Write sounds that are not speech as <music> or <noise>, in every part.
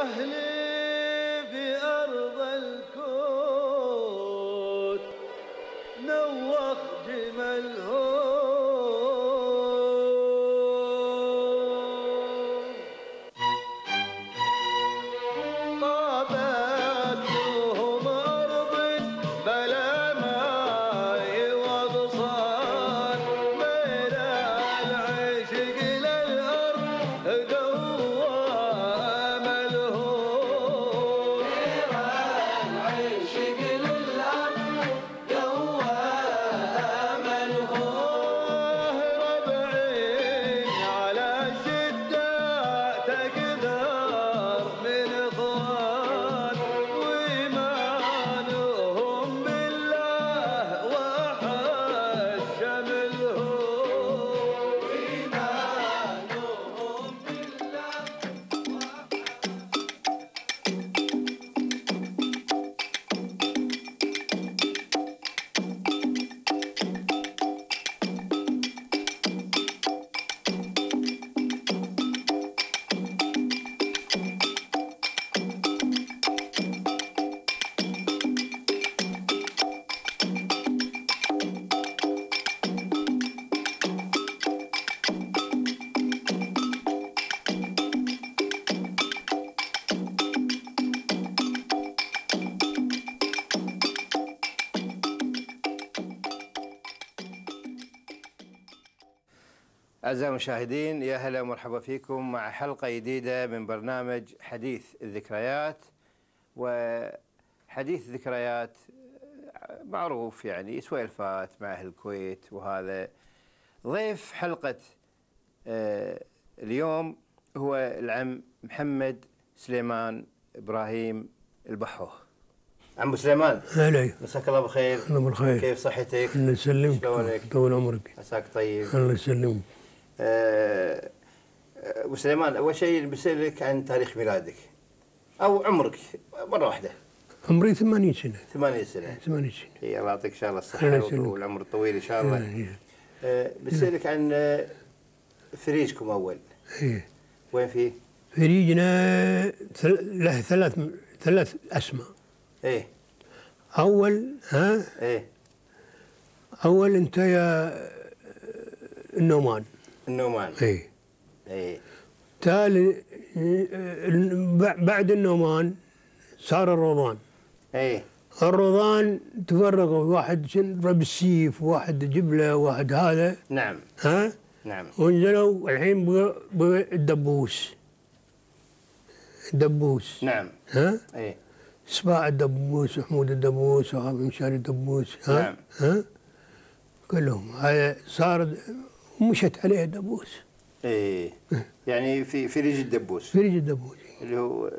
واهلي في ارض الكوت نوخ جملهم. أعزائي المشاهدين يا هلا ومرحبا فيكم مع حلقة جديدة من برنامج حديث الذكريات. وحديث الذكريات معروف يعني سويلفات مع أهل الكويت. وهذا ضيف حلقة آه، اليوم هو العم محمد سليمان إبراهيم البحوه. عم أبو سليمان هلا. مساك الله بالخير. الله بالخير. كيف صحتك؟ الله يسلمك. شلونك؟ طول عمرك. عساك طيب. الله يسلمك. ابو سليمان أول شيء بسالك عن تاريخ ميلادك أو عمرك مرة واحدة. عمري 80 سنة. 80 سنة. 80 سنة. إي، الله يعطيك إن شاء الله الصحة. والعمر الطويل إن شاء الله. إيه، آه، بسالك عن آه، فريجكم أول. إيه. وين فيه؟ فريقنا ثل- له ثلاث ثلاث أسماء. إيه. أول ها؟ إيه. أول أنت يا النومان. النومان. اي إيه. تالي بعد النومان صار الروضان إيه. الروضان تفرقوا واحد رب السيف واحد جبلة واحد هذا. نعم. ها؟ نعم. ونزلوا الحين بقى الدبوس. الدبوس. نعم. ها؟ إيه. سباع الدبوس وحمود الدبوس ومشاري الدبوس. ها؟ نعم. ها؟ كلهم. هذا صار مشت عليه الدبوس إيه. يعني في فريج الدبوس فريج الدبوس اللي هو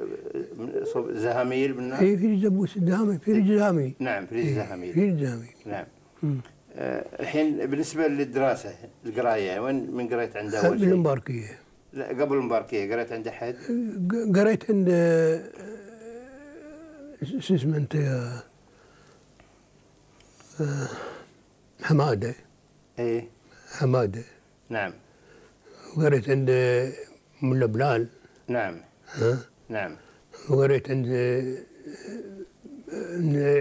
زهاميل من اي فريج الدبوس الدهامي فريج الدهامي نعم فريج زهاميل فريج الدهامي نعم. مم. آه، الحين بالنسبة للدراسة القراية وين من قريت عند أول شيء؟ بالمباركيه لا قبل المباركية قريت عند أحد؟ قريت عند آه، شو اسمه أنت يا آه، حمادة. إيه. حمادة. نعم. وقريت عند ملا بلال. نعم. ها؟ نعم. وقريت عند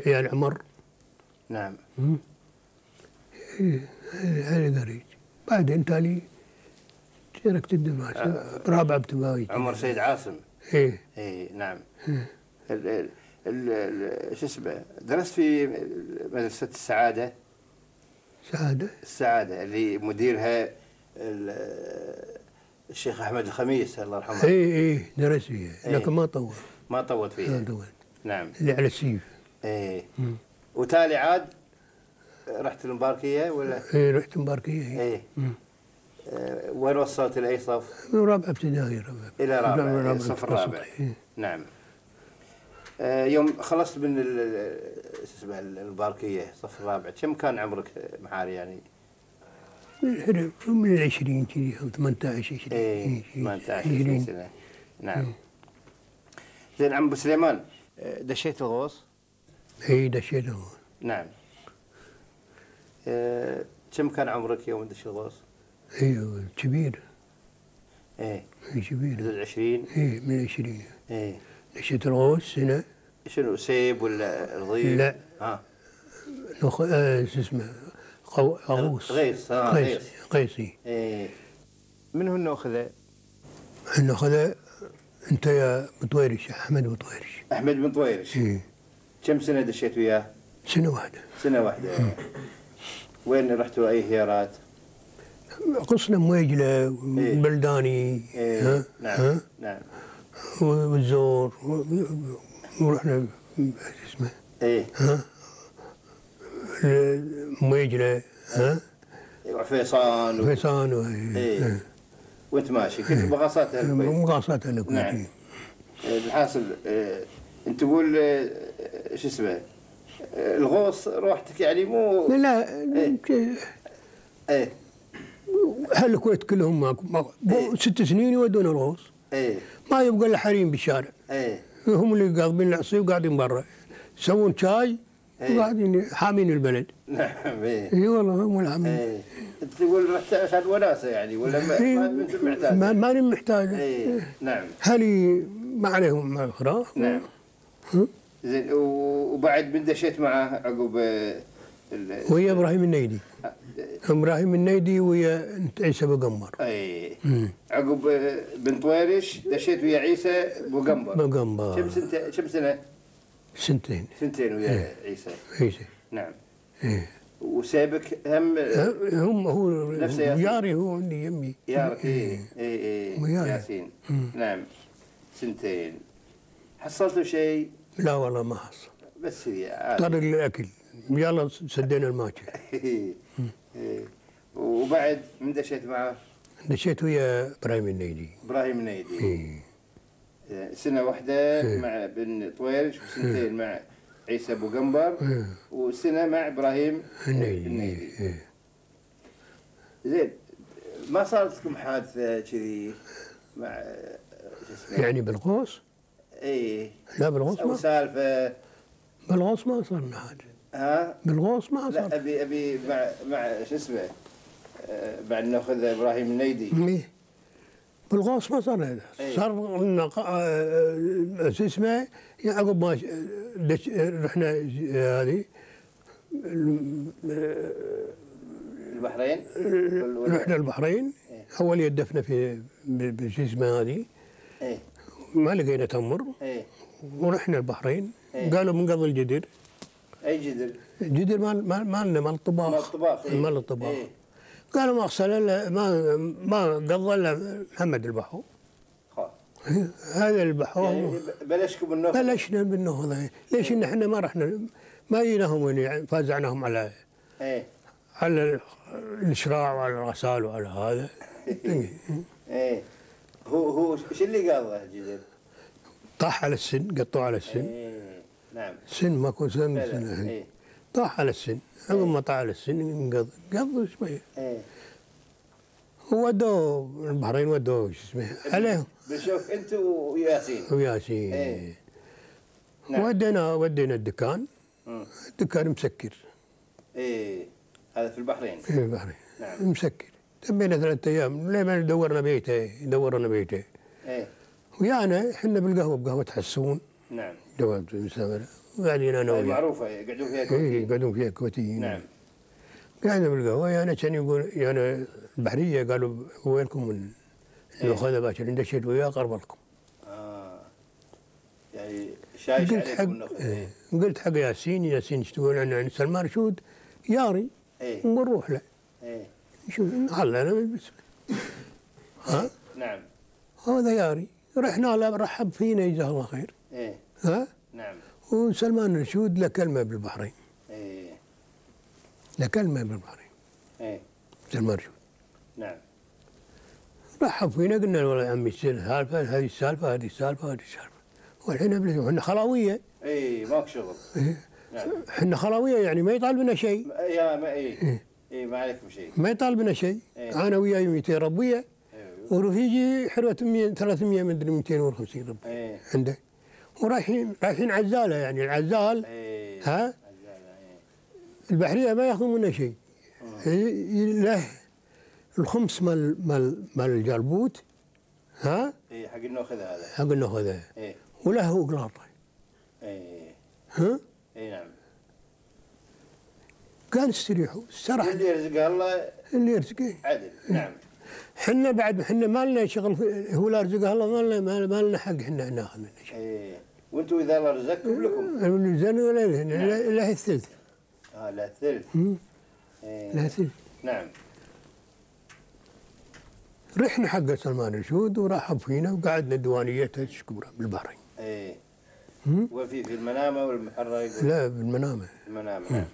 عيال عمر. نعم. إيه، هذا قريت. بعدين تالي تركت الدراسة رابعة ابتدائي. عمر سيد عاصم. إيه. إيه نعم. ال- شو اسمه درست في مدرسة السعادة. سعادة السعادة اللي مديرها ال- الشيخ أحمد الخميس الله يرحمه. إيه إيه درست فيها إيه. لكن ما طول. ما طولت ما فيها طول نعم. اللي على السيف. مم. وتالي عاد رحت المباركية ولا؟ إيه رحت مباركية إيه. إيه مم. آه، وين وصلت لاي صف؟ من رابعة ابتدائي رابعة إلى رابع رابعة الصف متوسط. الرابع. إيه. نعم. يوم خلصت من شو اسمه المباركيه الصف الرابع. كم كان عمرك معاري يعني؟ من من العشرين كذي أو 18 20 إيه 18 20 20 سنة. نعم. زين عم أبو سليمان. آه، دشيت الغوص؟ اي دشيته نعم. آه، كم كان عمرك يوم دش الغوص؟ أيوه كبير. إيه. اي كبير. حدود 20 اي من 20 إيه. الغوص سنة شنو؟ سيب ولا رضيف؟ لا. ها. نخ... آه شو اسمه؟ قو... غوص. غيص، آه، غيص غيص. غيصي. إيه. من هو ناخذه؟ إحنا خذا انت يا مطويرش أحمد مطويرش. أحمد بن طويرش إيه. كم سنة دشيت وياه؟ سنة واحدة. سنة واحدة. وين رحتوا أي هيارات؟ قصنا مويجلة بلداني. إيه. ها؟ نعم ها؟ نعم. والزور ورحنا شو اسمه. إيه. ها؟ مويجلة ها؟ وعفيصان و... فيصان و- إيه. وانت ماشي كنت بغاصات أهل الكويت مقاصات الكويت نعم. آه، الحاصل آه، انت تقول شو اسمه الغوص روحتك يعني مو لا إيه. إيه. أهل الكويت كلهم ماكو؟ ست سنين يودون الغوص. إيه. ما يبقى إلا حريم بالشارع إيه. هم اللي قاضبين العصير وقاعدين برا. يسوون شاي إيه. وقاعدين حامين البلد. نعم إيه. إي والله هم اللي حامين. إيه. انت تقول رحت عشان وناسة يعني ولا ما انت معتاد ما ماني محتاج إيه. نعم. هلي ما عليهم أخرى. نعم؟ زين وبعد من دشيت معه عقب ويا إبراهيم النيدي. إبراهيم النيدي ويا عيسى بقمر أي. عقب بن طويرش دشيت ويا عيسى بوقنبر كم بقمر سنه كم سنة؟ سنتين. سنتين ويا عيسى. عيسى. نعم. إيه. وسابك هم؟ هم هو نفسه ياسين. جاري هو عندي يمي. يارك. اي اي وياي. ياسين. مم. نعم. سنتين. حصلتوا شيء؟ لا والله ما حصل. بس هي عادي. طرق للاكل يلا سدينا الماكل <laughs> إيه. وبعد من دشيت معه؟ دشيت ويا إبراهيم النيدي. إبراهيم النيدي. إيه. سنة واحدة إيه. مع بن طويرش وسنتين مع عيسى أبو قنبر إيه. وسنة مع إبراهيم النيدي النيدي. إيه. زين ما صارت لكم حادثة كذي مع يعني بالغوص؟ اي لا بالغوص ما. سالفة. بالغوص ما صار لنا حاجة ها؟ بالغوص ما لا صار. ابي أبي مع مع شو اسمه؟ آه، بعد ناخذ إبراهيم النيدي. إيه. بالغوص ما صار لنا إيه. صار آه، آه، شو اسمه؟ عقب ما رحنا هذه. البحرين؟ رحنا البحرين. إيه. أول يدفنا في بشو اسمه هذه. إيه. ما لقينا تمر. إيه. ورحنا البحرين. إيه. قالوا بنقضي الجدر أي جدر؟ الجدر مال مال- مالنا مال الطباخ. مال الطباخ، إيه. مال الطباخ. إيه. قالوا ما أغسل الا ما ما قضى إلا محمد البحو. هذا البحو. يعني بلشكم النخل بلشنا بالنهضه ليش ان إحنا ما رحنا؟ ما جيناهم يعني فازعناهم على إيه. على ال- الاشراع وعلى الغسال وعلى هذا. <laughs> إيه. هو هو شو اللي قاضه الجدر؟ طاح على السن قطوه على السن. إيه. نعم. سن ماكو سن. سن إيه. طاح على السن. عقب ما طاح على السن انقض قضوا شوية إيه. ودوه البحرين ودوه شو اسمه عليهم بنشوف انت وياسين. وياسين إيه. نعم. ودينا ودينا الدكان. مم. الدكان مسكر. إيه. هذا في البحرين. في البحرين. نعم. مسكر. تبينا ثلاثة أيام. لما دورنا بيته؟ دورنا بيته. إيه. ويانا إحنا بالقهوة بقهوة حسون نعم. دوام مسافر وقاعدين أنا هاي وياه. معروفة يقعدون فيها إيه كويتيين يقعدون فيها كويتيين نعم. قاعدين بالقهوة يانا كان يقول يانا البحرية قالوا وينكم من إيه. اخذ باكر دشيت وياه؟ قرب لكم. آه. يعني شايش قلت حق إيه. قلت حق ياسين ياسين إيش تقول عن سلمان رشود ياري. إيه. ونروح له. إيه. شوف خلنا بس ها؟ نعم. هذا ياري. رحنا له رحب فينا جزاه الله خير. إيه. ها؟ نعم. وسلمان رشود له كلمة بالبحرين. إيه. له كلمة بالبحرين. إيه. سلمان رشود نعم. رحب فينا قلنا له والله يا عمي السالفه هذه السالفة هذه السالفة هذه السالفة. والحين إحنا خلاوية. إيه ماك شغل. نعم. إحنا خلاوية يعني ما يطالبنا شيء. يا ما إيه. إيه. ما عليكم شيء. ما يطالبنا شيء. إيه. أنا وياي 200 ربية. إيه. ورفيجي حلوة 100 300 مدري 250 ربية. إيه. عنده ورايحين رايحين عزالة يعني العزال إيه ها؟ عزالة، إيه. البحرية ما ياخذون منه شيء. ي- له الخمس مال مال مال الجربوت ها؟ إيه حق النخذ هذا. حق انه هذا إيه. وله قلاطه إيه. ها؟ اي نعم. قال استريحوا استراح اللي يرزق الله اللي يرزقه. عدل نعم. حنا بعد حنا ما لنا شغل هو لا رزقه الله ما لنا ما- لنا حق حنا ناخذ منه شيء إيه. وأنتم إذا الله رزقكم لكم الميزان ولا له لا- لا الثلث آه لا ثلث مم. إيه. لا ثلث نعم. رحنا حق سلمان رشود ورحب فينا وقعدنا ديوانيته شكورة بالبحرين. إيه. وفي في المنامة والمحرق لا بالمنامة. المنامة نعم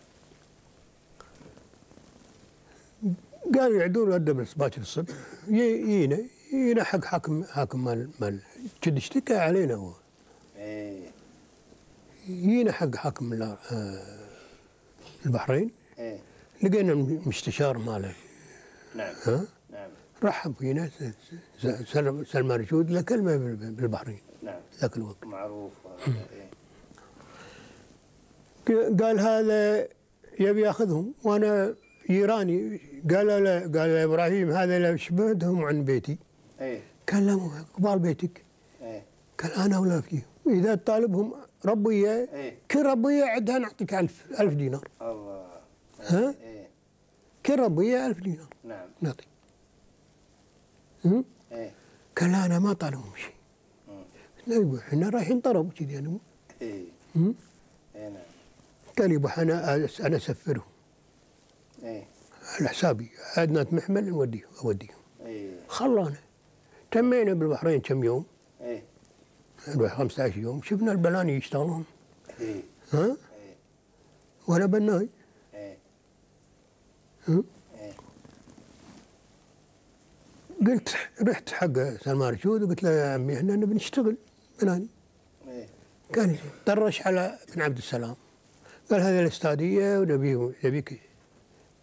قالوا يعدون الدب باكر الصبح يينا يينا حق حاكم حاكم مال مال كد اشتكى علينا هو؟ إيه. يينا حق حاكم آه، البحرين؟ إيه. لقينا المستشار ماله. نعم. ها؟ نعم. رحب فينا سلمان رشود له كلمه بال- بالبحرين. نعم. ذاك الوقت. معروف. هذا قال هذا يبي ياخذهم. وأنا إيراني قال لا قال له إبراهيم هذا لو شبهتهم عن بيتي. إيه. قال مو قبال بيتك. إيه. قال أنا ولا فيهم اذا طالبهم ربيه إيه. كل ربيه عندها نعطيك ألف ألف دينار. الله. ها؟ إيه. كل ربيه ألف دينار. نعم. نعطي؟ إيه. قال أنا ما طالبهم شيء. مم. لا يبا إحنا رايحين طلب كذي أنا إيه. هم؟ إيه نعم. قال يبا أنا أنا أسفرهم. إيه. على حسابي. عندنا محمل نوديهم اوديهم إيه. خلانا تمينا بالبحرين كم يوم؟ إيه. نروح 15 يوم. شفنا البلاني يشتغلون. إيه. ها؟ إيه. وأنا بناي. إيه. ها؟ إيه. قلت رحت حق سلمان رشود وقلت له يا عمي إحنا نبي نشتغل بناني إيه. قال طرش على بن عبد السلام. قال هذا الاستاديه ونبي نبيك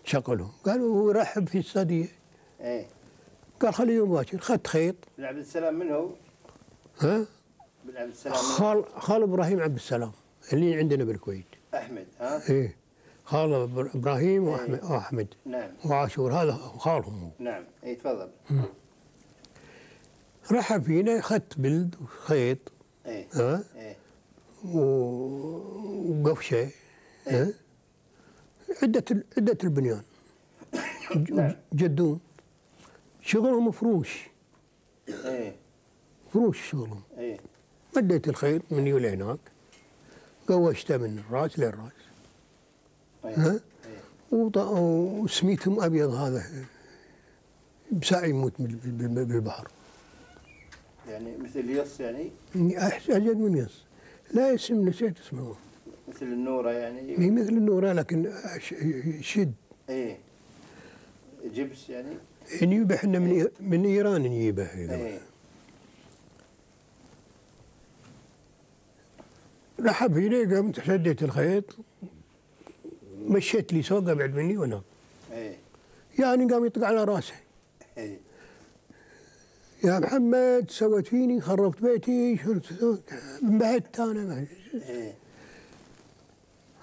تشغلهم قال هو يرحب في الاستاديه إيه. قال خليه يوم باكر خدت خيط. بن عبد السلام من هو؟ ها؟ بن عبد السلام خال خال إبراهيم عبد السلام اللي عندنا بالكويت. أحمد ها؟ إيه. خال إبراهيم وأحمد وأحمد. نعم. وعاشور هذا خالهم هو. نعم. إيه تفضل. رحب فينا اخذت بلد وخيط. إيه. ها؟ إيه. وقفشه. ها؟ إيه. عدة عدة البنيان. <coughs> نعم. جدون. شغلهم فروش. إيه. فروش شغلهم. إيه. مديت الخيط من هنا لهناك قوشته من الراس للراس. إيه. ها؟ وسميتهم أبيض هذا. بساعة يموت بال- بال- بالبحر. يعني مثل يص يعني؟ أجد من يص. لا اسم نسيت اسمه. مثل النورة يعني. هي مثل النورة لكن شد. إيه. جبس يعني. نجيبه إحنا من إي- من إيران نجيبه إيه. رحب فيني قمت شديت الخيط مشيت لي سوقه بعد مني وأنا. إيه. يعني قام يطق على راسه إيه. يا محمد سويت فيني خربت بيتي شو سويت؟ انبهت أنا إيه.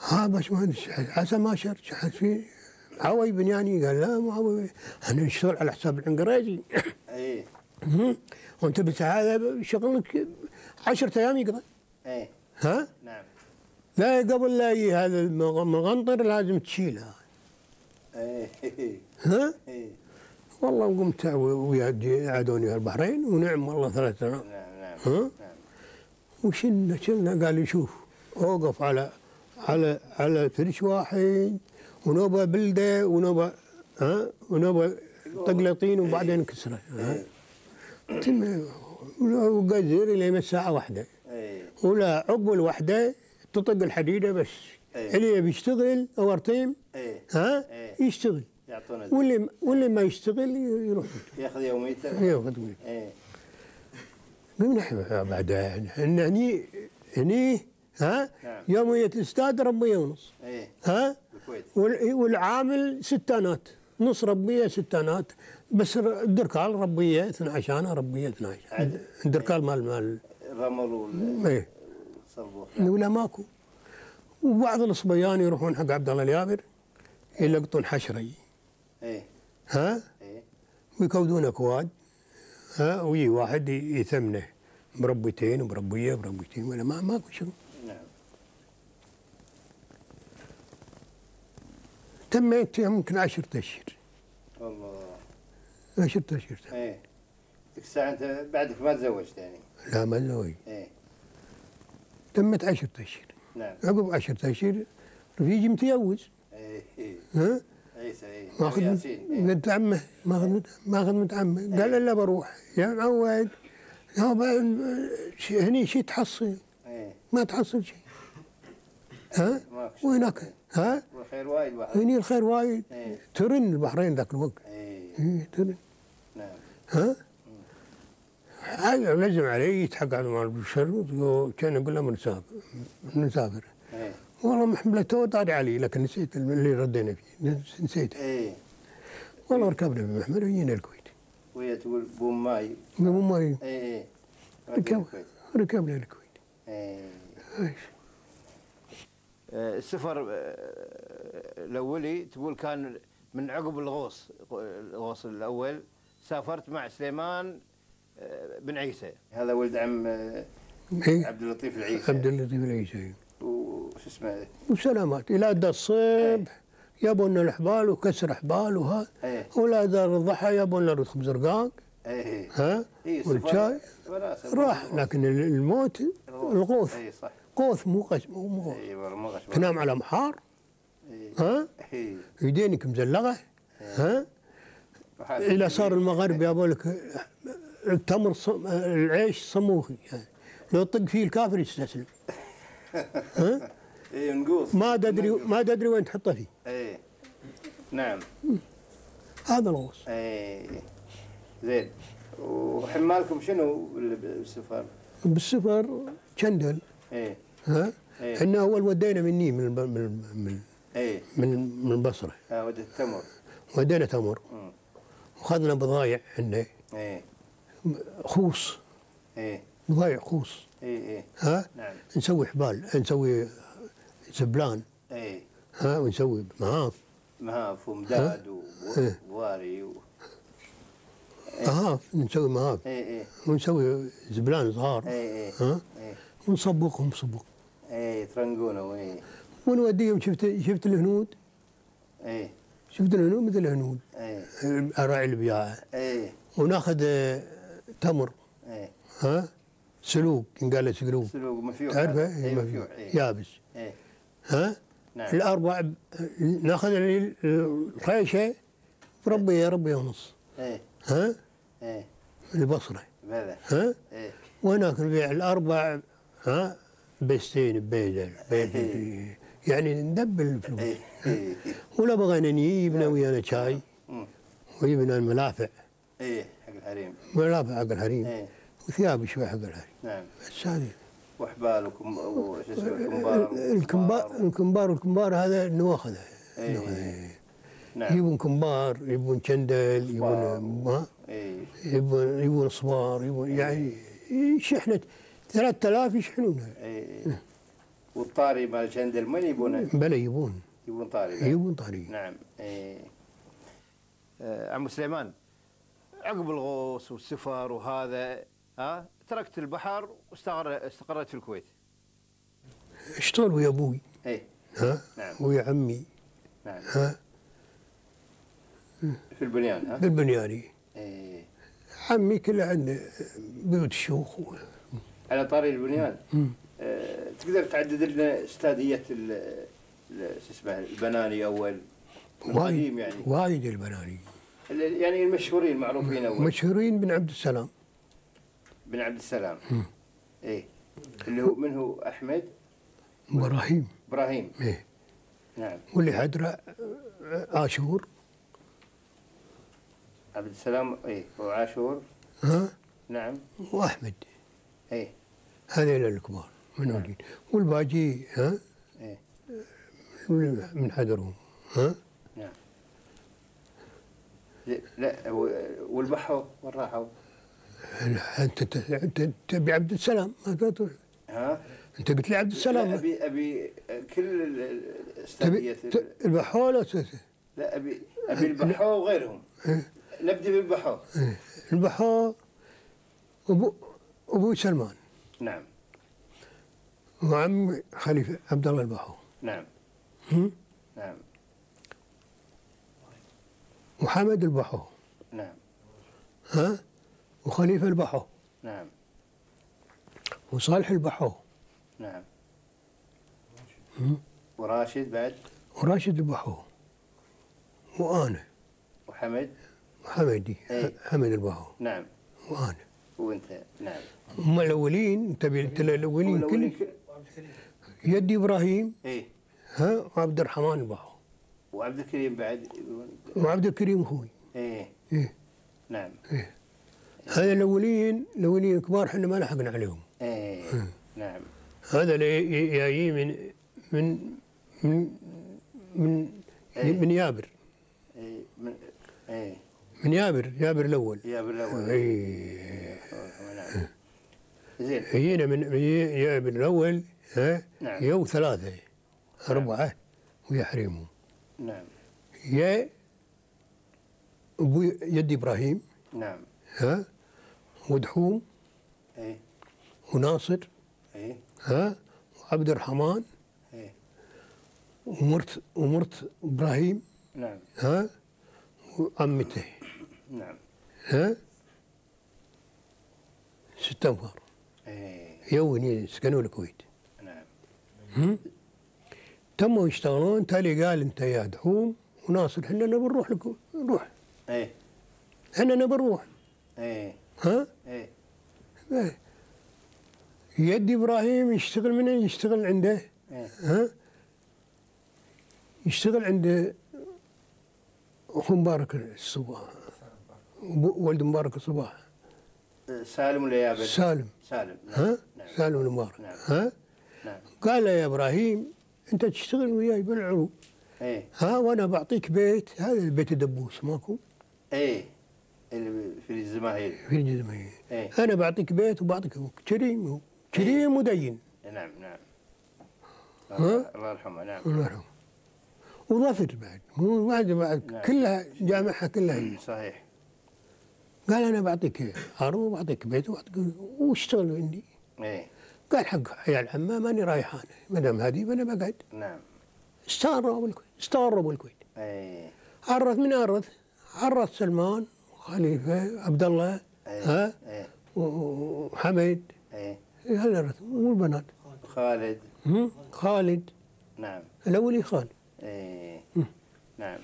ها باشمهندس عسى ما شر شحت فيه عوي بنياني. قال لا مو عوي أنا نشتغل على حساب الانجريزي إيه. وانت بس هذا شغلك عشرة أيام يقضي إيه. ها؟ نعم. لا قبل لا يجي. هذا المغ- المغنطر لازم تشيله. إيه. ها؟ إيه. والله قمت ويا عادوني البحرين ونعم والله ثلاث سنوات نعم نعم. ها؟ نعم. وشلنا شلنا. قال لي شوف أوقف على على على فرش واحد ونوبة بلدة ونوبة ها ونوبة طقلطين وبعدين كسرة تم- وقدر لين الساعة واحدة. إيه. ولا عقب الوحدة تطق الحديدة بس. إيه. اللي يبي يشتغل over time إيه. ها إيه. يشتغل. واللي واللي ما يشتغل يروح ياخذ يوميته ياخذ وياه. إيه. قمنا إحنا بعد إن هني هني ها؟ نعم. يومية الاستاذ ربية ونص إيه. ها؟ بالكويت وال- والعامل ستانات نص ربية ستانات بس الدركال ربية 12 أنا ربية 12 عدل. الدركال مال مال الرمل وال- إيه. ولا ماكو. وبعض الصبيان يروحون حق عبد الله اليابر يلقطون حشري. إيه. ها؟ إيه. ويكودون أكواد. ها؟ ويجي واحد يثمنه مربيتين ومربيه مربيتين ولا ما ماكو شغل تميت يمكن عشرة اشهر والله عشرة اشهر إيه. ذيك الساعة أنت بعدك ما تزوجت يعني؟ لا ما زوج إيه. تمت عشرة اشهر نعم. عقب عشرة اشهر رفيجي متجوز. إيه. إيه ها عيسى إيه. ماخذ بنت عمه. ماخذ ماخذ بنت عمه. قال الا بروح. يا معود هني شي تحصل. إيه. ما تحصل شيء ها. وهناك ها؟ والخير وايد بعد هني الخير وايد. إيه. ترن البحرين ذاك الوقت. إيه. إيه، ترن. نعم. ها؟ هذا لزم علي يتحق على مال بالشر كان يقول له بنسافر بنسافر إيه. والله محملته طاري علي لكن نسيت اللي ردينا فيه. نسيته. إيه. والله ركبنا بمحمل وجينا الكويت. وهي تقول بوم ماي. قبل ما إيه إيه. ركب ركبنا الكويت. إيه. آه، السفر آه، الاولي تقول كان من عقب الغوص الغوص الأول سافرت مع سليمان آه، بن عيسى. هذا ولد عم آه، إيه؟ عبد اللطيف العيسى. عبد اللطيف العيسى. وش اسمه؟ وسلامات. إلى ادى الصبح يبون الحبال وكسر حبال وهذا إيه. ولا دار الضحى يبون رد خبز رقاق. إيه ها؟ إيه والشاي. راح لكن الموت الغوث اي صح. غوث مو قش مو مو غوث اي والله ما غش تنام على محار؟ إيه. ها؟ إيه. يدينك مزلقه ها؟ إلى صار المغرب يابوا لك التمر صم... العيش صموخي يعني. لو طق فيه الكافر يستسلم. <laughs> ها؟ إيه نقوص. ما تدري ما تدري وين تحطه فيه. إيه. نعم. هذا الغوص. إيه. زين. وحمالكم شنو بال- بالسفر؟ بالسفر شندل إيه. ها؟ إيه. إحنا اول ودينا مني من الب- من من إيه. من, من البصرة. ها ودي التمر ودينا تمر. وخذنا بضايع عندنا إيه. خوص. إيه. بضايع خوص. إيه إيه. ها؟ نعم. نسوي حبال نسوي زبلان إيه. ها؟ ونسوي مهاف. مهاف ومداد إيه. وواري و... مهاف نسوي مهاف. إيه إيه. ونسوي زبلان صغار. إيه إيه. ها؟ إيه. ونصبقهم صبق إيه ترنقونه إيه ونوديهم شفت شفت الهنود؟ إيه. شفت الهنود؟ مثل الهنود. إيه. أراعي البياعه إيه. وناخذ آه، تمر. إيه. ها؟ سلوك ينقال له سلوك. سلوق مفيوح. تعرفه؟ هذا. إيه مفيوح. إيه. يابس. إيه. ها؟ نعم. الأربع ناخذ ال- الخيشة ربي يا ربي ونص إيه. ها؟ إيه. البصرة. بلى ها؟ إيه. وهناك نبيع الأربع ها؟ بيستين بيدل بيدل يعني ندبل الفلوس. إيه ولا بغينا نجيبنا ويانا شاي. مم. وجبنا الملافع. إيه حق الحريم. ملافع حق الحريم. إيه. وثياب شوي حق الحريم. نعم. بس هذه. وحبال وكم وش اسمه الكمبار. الكمبار الكمبار الكمبار هذا نواخذه. إيه. نواخذه. نعم. يبون كمبار يبون شندل يبون ما يبون يبون صبار يبون يعني شحنة 3000 يشحنونها إيه. والطاري مال شندل من يبونه؟ بلا يبون. يبون طاري. يبون طريق نعم. إيه. آه، عمو سليمان عقب الغوص والسفر وهذا ها تركت البحر واستقر استقريت في الكويت. اشتغل ويا أبوي. إيه. ها؟ نعم. ويا عمي. نعم. ها؟ في البنيان ها؟ بالبنياني إيه. عمي كله عنده بيوت شيوخ و- على طاري البنيان. آه، تقدر تعدد لنا ال- شو اسمه البناني أول؟ وايد يعني. وايد البناني. ال- يعني المشهورين المعروفين أول. مشهورين بن عبد السلام. بن عبد السلام. إيه. اللي هو من هو؟ أحمد؟ إبراهيم. إبراهيم. إيه. نعم. واللي حدره اشور عبد السلام إيه وعاشور ها؟ نعم. وأحمد. إيه. هذول الكبار من وليد والباقي ها؟ إيه. من حدرهم ها؟ نعم. لا والبحو وين راحوا؟ انت أنت تبي عبد السلام ما تقول ها؟ أنت قلت لي عبد لا السلام أبي أبي كل ال- ال- تبي الاستادية ت- البحولة ت- لا أبي أبي البحو وغيرهم. نبدأ بالبحو البحو وابو أبو سلمان. نعم. وعم خليفه عبد الله البحو نعم. هم؟ نعم. وحمد البحو نعم. ها؟ وخليفة البحو نعم. وصالح البحو نعم. وراشد بعد؟ وراشد البحو وأنا. وحمد؟ وحمدي إيه. حمد البحو نعم. وأنا. وأنت؟ نعم. هم الأولين انت انت الأولين كل يدي إبراهيم. إيه. ها وعبد الرحمن البحو وعبد الكريم بعد وعبد الكريم أخوي. إيه. إيه. نعم. هذا الأولين الأولين الكبار إحنا ما لحقنا عليهم. إيه. نعم. هذا اللي جاي من من من من إيه. من يابر. إيه. من إيه. من يابر يابر الأول. يا بالاول اي نعم زين. جينا من من الأول ها نعم. يو ثلاثة أربعة ويا حريمهم نعم. يا أبو يد إبراهيم نعم. ها ودحوم إيه. وناصر إيه. ها وعبد الرحمن إيه. ومرت ومرت إبراهيم نعم. ها وعمته نعم. ها ست أنفار. يوني سكنوا الكويت. نعم. تموا يشتغلون تالي قال أنت يا دحوم وناصر إحنا نبي نروح لكم نروح. إيه. إحنا نبي نروح. إيه. ها؟ إيه. إيه. يد إبراهيم يشتغل من يشتغل عنده. إيه. ها؟ يشتغل عند اخو مبارك الصباح. ولد مبارك الصباح. سالم ولا يابس؟ سالم. سالم. نعم. ها؟ نعم. سالم المبارك نعم. ها؟ نعم. قال يا إبراهيم أنت تشتغل وياي بالعروض. إيه. ها؟ وأنا بعطيك بيت. هذا البيت الدبوس ماكو؟ إيه. اللي في الزماهير. في الجزمية إيه. أنا بعطيك بيت وبعطيك كريم كريم ودين. نعم نعم. ها؟ الله يرحمه نعم. الله يرحمه. وظفر بعد. مو بعد بعد. نعم. كلها جامعها كلها. صحيح. قال أنا بعطيك عرض وبعطيك بيت وبعطيك واشتغل عندي. إيه. قال حق عيال عمه ماني رايح أنا ما دام هذه فأنا بقعد. نعم. استغربوا بالكويت. استغربوا بالكويت. إيه. عرض من عرض. عرض سلمان وخليفه عبد الله إيه. ها؟ إيه. وحمد إيه. هذا والبنات خالد. هم؟ خالد. نعم. الاولي خالد إيه. نعم.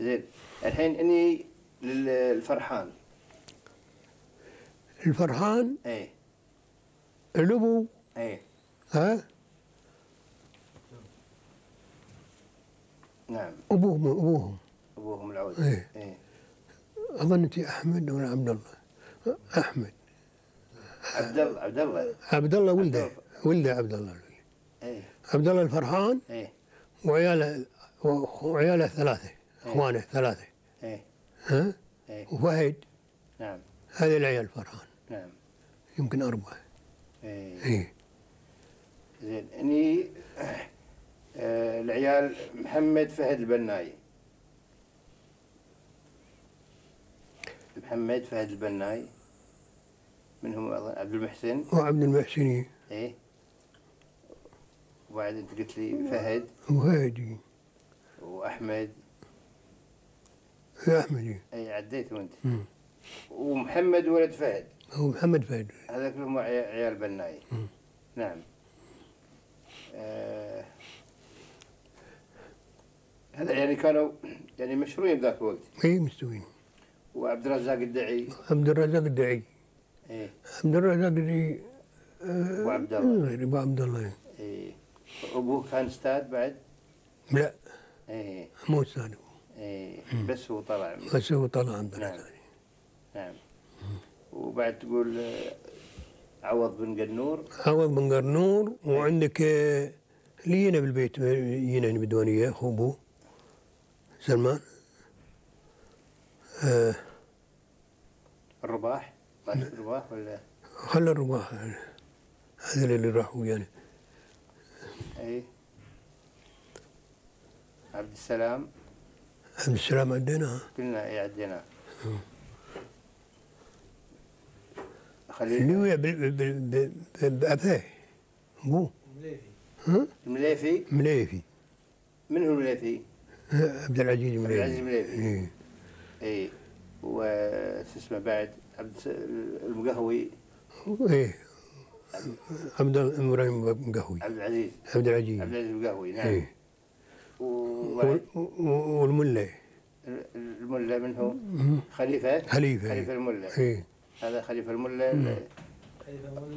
زين الحين إني للفرحان الفرحان؟ إيه. الابو إيه. ها؟ نعم. أبوهم أبوهم. أبوهم العود. إيه. إيه. اظن انت أحمد ولا عبد الله. أحمد. عبد الله عبد الله عبد الله ولده ولده عبد الله إيه. عبد الله الفرحان؟ إيه. وعياله وعياله ثلاثة. إخوانه ثلاثة. إيه. ها؟ إيه. وفهد. نعم. هذا العيال فرحان نعم. يمكن أربعة. إيه. اي زين إني آه العيال محمد فهد البناي. محمد فهد البناي. منهم أظن عبد المحسن. وعبد المحسني إيه. وبعد أنت قلت لي فهد. وهادي وأحمد. يا أحمد. اي عديتهم انت مم. ومحمد ولد فهد. هو محمد فهد. هذا كلهم عي- عيال بناي. نعم. آه هذا يعني كانوا يعني مشهورين بذاك الوقت. اي مستوين وعبد الرزاق الدعي. عبد الرزاق الدعي. إيه. عبد الرزاق الدعي أبو عبد الله. أبو عبد الله. إيه. أبوه كان أستاذ بعد؟ لا. إيه. مو أستاذ. إيه. بس هو طلع. بس هو طلع عبد نعم. الرزاق نعم. وبعد تقول آه، عوض بن قنور. عوض بن قرنور وعندك آه، لينا بالبيت ينا بدونية اخو أبوه سلمان. آه الرباح؟ الرباح ولا؟ خلى الرباح هذا اللي راحوا يعني. إيه. عبد السلام. عبد السلام عندنا كلنا إيه عدينا. خليفه اللي هو بال- بال- بال- بأباه؟ أبوه. ها؟ المليفي مليفي. من هو المليفي؟ ها، عبد العزيز مليفي. العزيز مليفي. إيه. اي وش اسمه بعد؟ عبد المقهوي. إيه. عبد إبراهيم مقهوي عبد العزيز. عبد العزيز. عبد العزيز المقهوي نعم. إيه. والملا الملا من هو؟ خليفة؟ خليفة. خليفة الملا إيه. هذا خليفة الملا ال-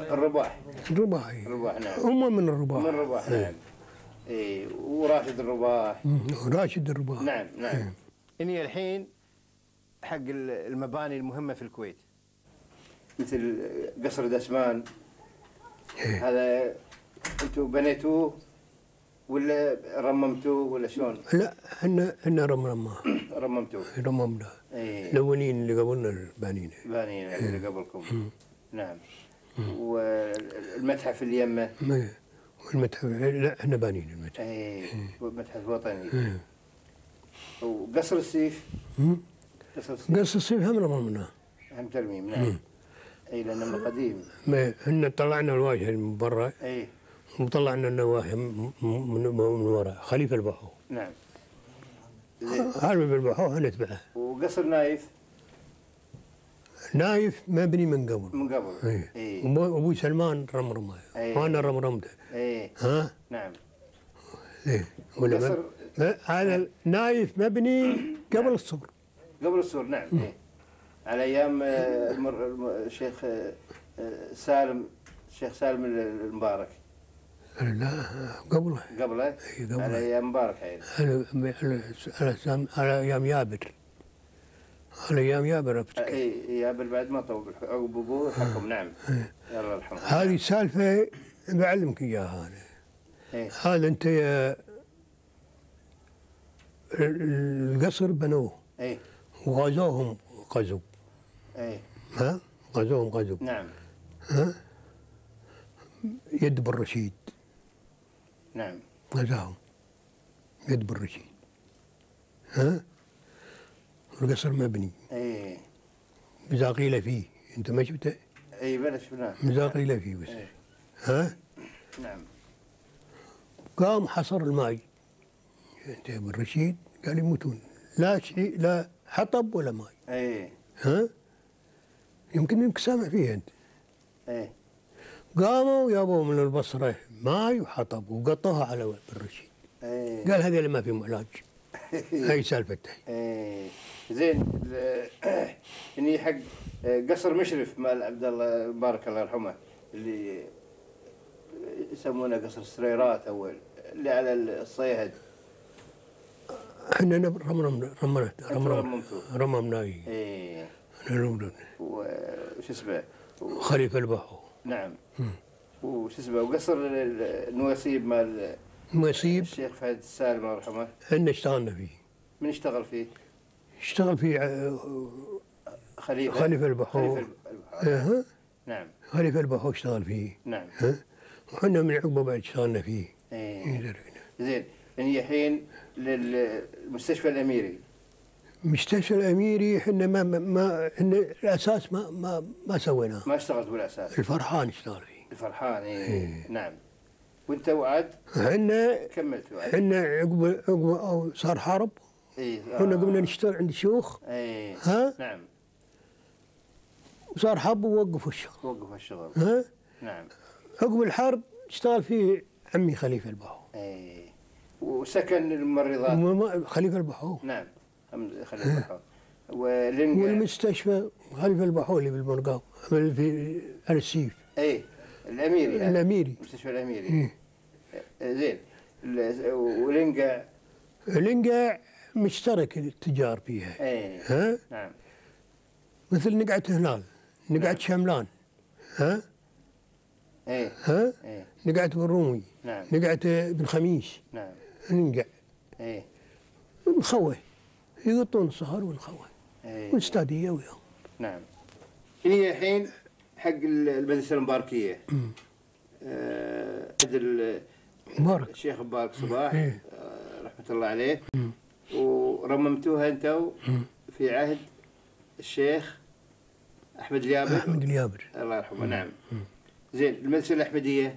الرباح الرباحي. الرباح نعم. هم من الرباح من الرباح إيه. نعم. اي وراشد الرباح. راشد الرباح نعم نعم. إني الحين حق ال- المباني المهمة في الكويت. مثل قصر دسمان. إيه. هذا أنتم بنيتوه ولا رممتوه ولا شلون؟ لا إحنا إحنا رمرمة رممتوه. رممنا اي الاولين اللي قبلنا البانيين بانيين اللي قبلكم. نعم. والمتحف اليمه والمتحف لا إحنا بانيين المتحف. اي متحف وطني إيه. وقصر السيف؟ مم. قصر السيف. قصر السيف هم رممنا هم ترميم نعم. إي لأنه من قديم. ما إحنا طلعنا الواجهه من برا. إي. وطلعنا النواحي من, من ورا. خليفة البحو نعم. خليفه البحو نتبعه وقصر نايف؟ نايف مبني من قبل. من قبل. اي وأبو- أبوي سلمان رمرمه إيه. وأنا رمرمته اي ها؟ نعم. إيه. ولا قصر- ما- هذا نايف مبني قبل الصقر قبل السور نعم. إيه. على أيام آه، المر... الم- الشيخ آه، آه، سالم الشيخ سالم المبارك. لا قبله. قبله؟ إيه، قبله. على أيام مبارك على على على, أيام يابر. على أيام يابر أفتكر. إي يا بل بعد ما طول عقب ابوه حكم نعم. الله يرحمه هذه سالفه بعلمك إياها أنا. إيه. هذا أنت يا القصر بنوه. إي. وغزوهم غزو إي. ها؟ غزوهم غزو نعم. ها؟ يد بالرشيد. نعم. غزاهم يد بالرشيد. ها؟ القصر مبني. اي مزاقيله فيه. أنت ما شفته؟ اي بلا شفناه. مزاقيله فيه بس. إيه. ها؟ نعم. قام حصر الماي أنت بالرشيد قال يموتون. لا شيء لا حطب ولا ماي اي ها؟ يمكن إنك سامع فيه أنت. اي قاموا يابوا من البصرة ماي وحطب وقطوها على بالرشيد اي قال هذا اللي ما في علاج <laughs> هاي سالفته إيه. زين إني حق قصر مشرف مال عبد الله مبارك الله يرحمه اللي يسمونه قصر السريرات أول اللي على الصيهد. إحنا نب- رم رم رم رم رممتوه. رممنا إيه. رم وش اسمه؟ خليفة البحو نعم. وش اسمه وقصر ال- ال- النواسيب مال مصيب الشيخ فهد السالم الله يرحمه. إحنا اشتغلنا فيه. من اشتغل فيه؟ اشتغل فيه آه، خليفة. خليفة البحو خليفة البحار. آه، ها؟ نعم. خليفة البحو اشتغل فيه. نعم. ها؟ وحنا من عقبة بعد اشتغلنا فيه. إيه. يدرينا. زين. اني الحين للمستشفى الأميري. مستشفى الأميري إحنا ما ما- إحنا الأساس ما ما ما سويناه. ما اشتغلت بالأساس. الفرحان اشتغل فيه. الفرحان إيه. نعم. وأنت وعد؟ إحنا كملت وعد. إحنا عقب عقب صار حرب إيه. كنا قمنا نشتغل عند شيوخ. إيه. ها؟ نعم. وصار حرب ووقفوا الشغل. توقف الشغل. ها؟ نعم. عقب الحرب اشتغل فيه عمي خليفة البحو إيه. وسكن الممرضات. خليفة البحو نعم. ولنقى والمستشفى خليفه البحو اللي بالمرقاو في السيف. إيه الأميري هذا. الأميري. المستشفى الأميري. إيه. آه، زين. ولنقى الانقاع مشترك التجار فيها. إيه. ها؟ نعم. مثل نقعة هلال نقعة شملان. ها؟ إيه. ها؟ إيه. نقعة بن رومي نعم. نقعة بن خميس نعم. ننقع. إيه. نخوه. يقطون السهر ونخوه إيه. والاستادية وياهم. نعم. هي الحين حق المدرسة المباركية. آه، عهد ال- مبارك. الشيخ مبارك صباح إيه. آه، رحمة الله عليه. ورممتوها انتو في عهد الشيخ أحمد اليابر. أحمد اليابر. الله يرحمه. نعم. زين المدرسة الأحمدية.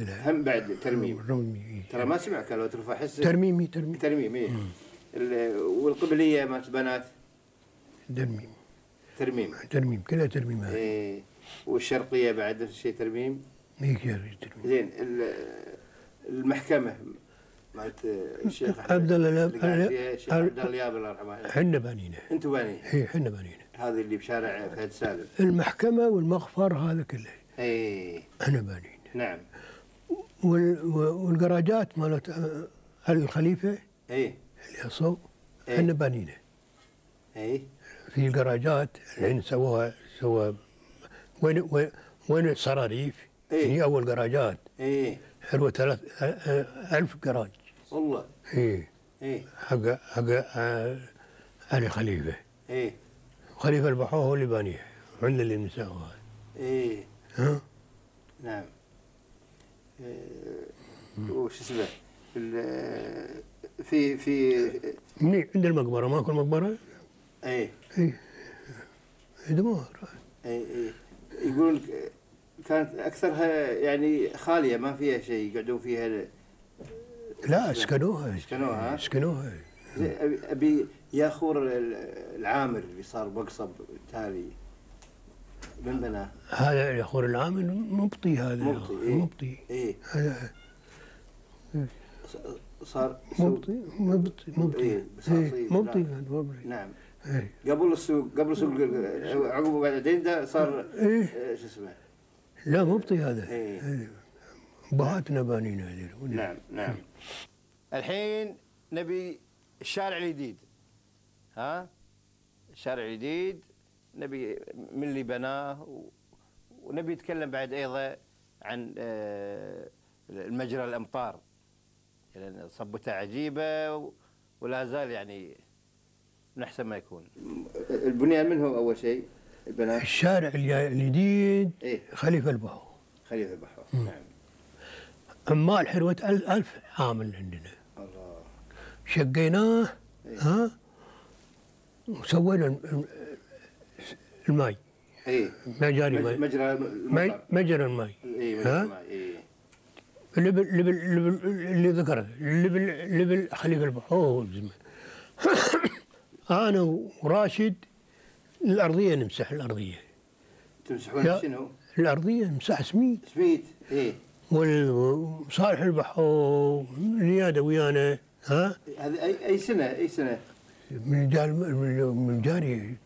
له هم بعد ترميم. رمي. ترى ما سمعك لو ترفع حس ترميمي ترميم ترميم إيه ال- والقبلية مالت بنات ترميم. ترميم. ترميم كلها ترميم هاي إيه. والشرقية بعد نفس الشيء ترميم رجل ترميم. زين ال- المحكمة مالت الشيخ عبد الله عبد الله الله يرحمه حنا بانينا. أنتم باني هي حنا بانينا. هذه اللي بشارع فهد سالم. المحكمة والمغفر هذا كله. إيه. إحنا بانينا. نعم. وال- والجراجات مالت آه، الخليفة؟ إيه اللي صوب إيه. إحنا بانينا إيه. في الجراجات الحين سووها سوى وين وين وين الصراريف؟ إيه. هي أول جراجات إيه. حلوة ثلاث ألف جراج والله. إيه. إيه. حق حق علي خليفة. إيه. خليفة البحور هو اللي بانيها عندنا اللي نسوها إيه. ها؟ نعم. إيه. وش اسمه؟ ال- في في مني عند المقبرة ماكو المقبرة؟ إيه. إيه. دمار إيه إيه. يقولون كانت أكثرها يعني خالية ما فيها شيء يقعدون فيها. ل- لا اسكنوها اسكنوها؟ اسكنوها ابي ياخور ال- العامر اللي صار بقصب التالي من بناه؟ هذا يا أخوي العامل مبطي هذا. مبطي، إيه. مبطي. إيه. هذا. صار مبطي مبطي مبطي إيه، إيه، مبطي مبطي نعم. إيه. قبل السوق قبل السوق عقب بعدين ده صار إيه. آه، شو اسمه؟ لا مبطي هذا. إيه. إيه. بهاتنا بانين هذول. نعم نعم. الحين نبي الشارع الجديد. ها؟ الشارع الجديد نبي من اللي بناه و- ونبي نتكلم بعد أيضا عن آه، المجرى الأمطار. يعني صبتها عجيبه ولا زال يعني من أحسن ما يكون. البنيان من هو أول شيء؟ البنات الشارع الجديد إيه. خليفة البحو خليفة البحر. نعم. عمال حلوة أل- ألف عامل عندنا. الله. شقيناه إيه. ها؟ وسوينا الم- الم- الماي. إيه. مجاري مجرى ماي- المطر مجرى الماي. إيه ها؟ مجرى الماء إيه. اللي بال اللي بال اللي, ذكره اللي بال اللي بال خليفه البحر هو <coughs> أنا وراشد الأرضية نمسح الأرضية. تمسحون شنو؟ الأرضية نمسح سميد سميت؟ إيه. وصالح البحر نياده ويانا ها؟ هذه اي أي سنة؟ أي سنة؟ من جار من جاري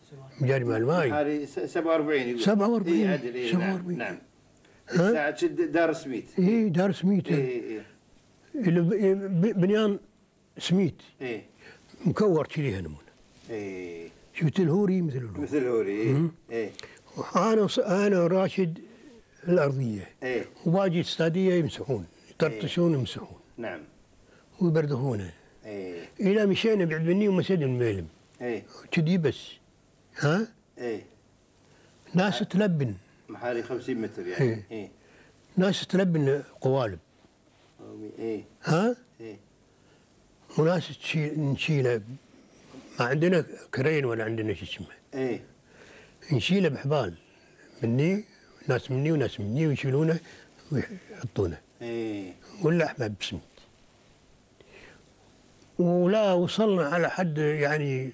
من جاري مال س- 47 يقول. 47 اي عدل اي نعم 47. نعم؟ ساعة شد دار سميت. إيه دار سميت. اللي ب- ب- بنيان سميت. إيه. مكور كذي هنمون إيه. شفت الهوري؟ مثل الهوري. مثل هوري إيه. إيه. أنا أنا وراشد الأرضية. إيه. وباجي السادية يمسحون يطرطشون يمسحون. نعم. ويبردهونه إيه. إلى مشينا بعد مني ومسجد الميلم. إيه. كذي بس. ها؟ إيه. ناس تلبن. محاري 50 متر يعني. إيه. إيه. ناس تلبن قوالب. إيه. ها؟ إيه. وناس تشيل نشيله ما عندنا كرين ولا عندنا شو اسمه. إيه. نشيله بحبال. مني ناس مني وناس مني ويشيلونه ويحطونه. إيه. ولا احمد بسمت. ولا وصلنا على حد يعني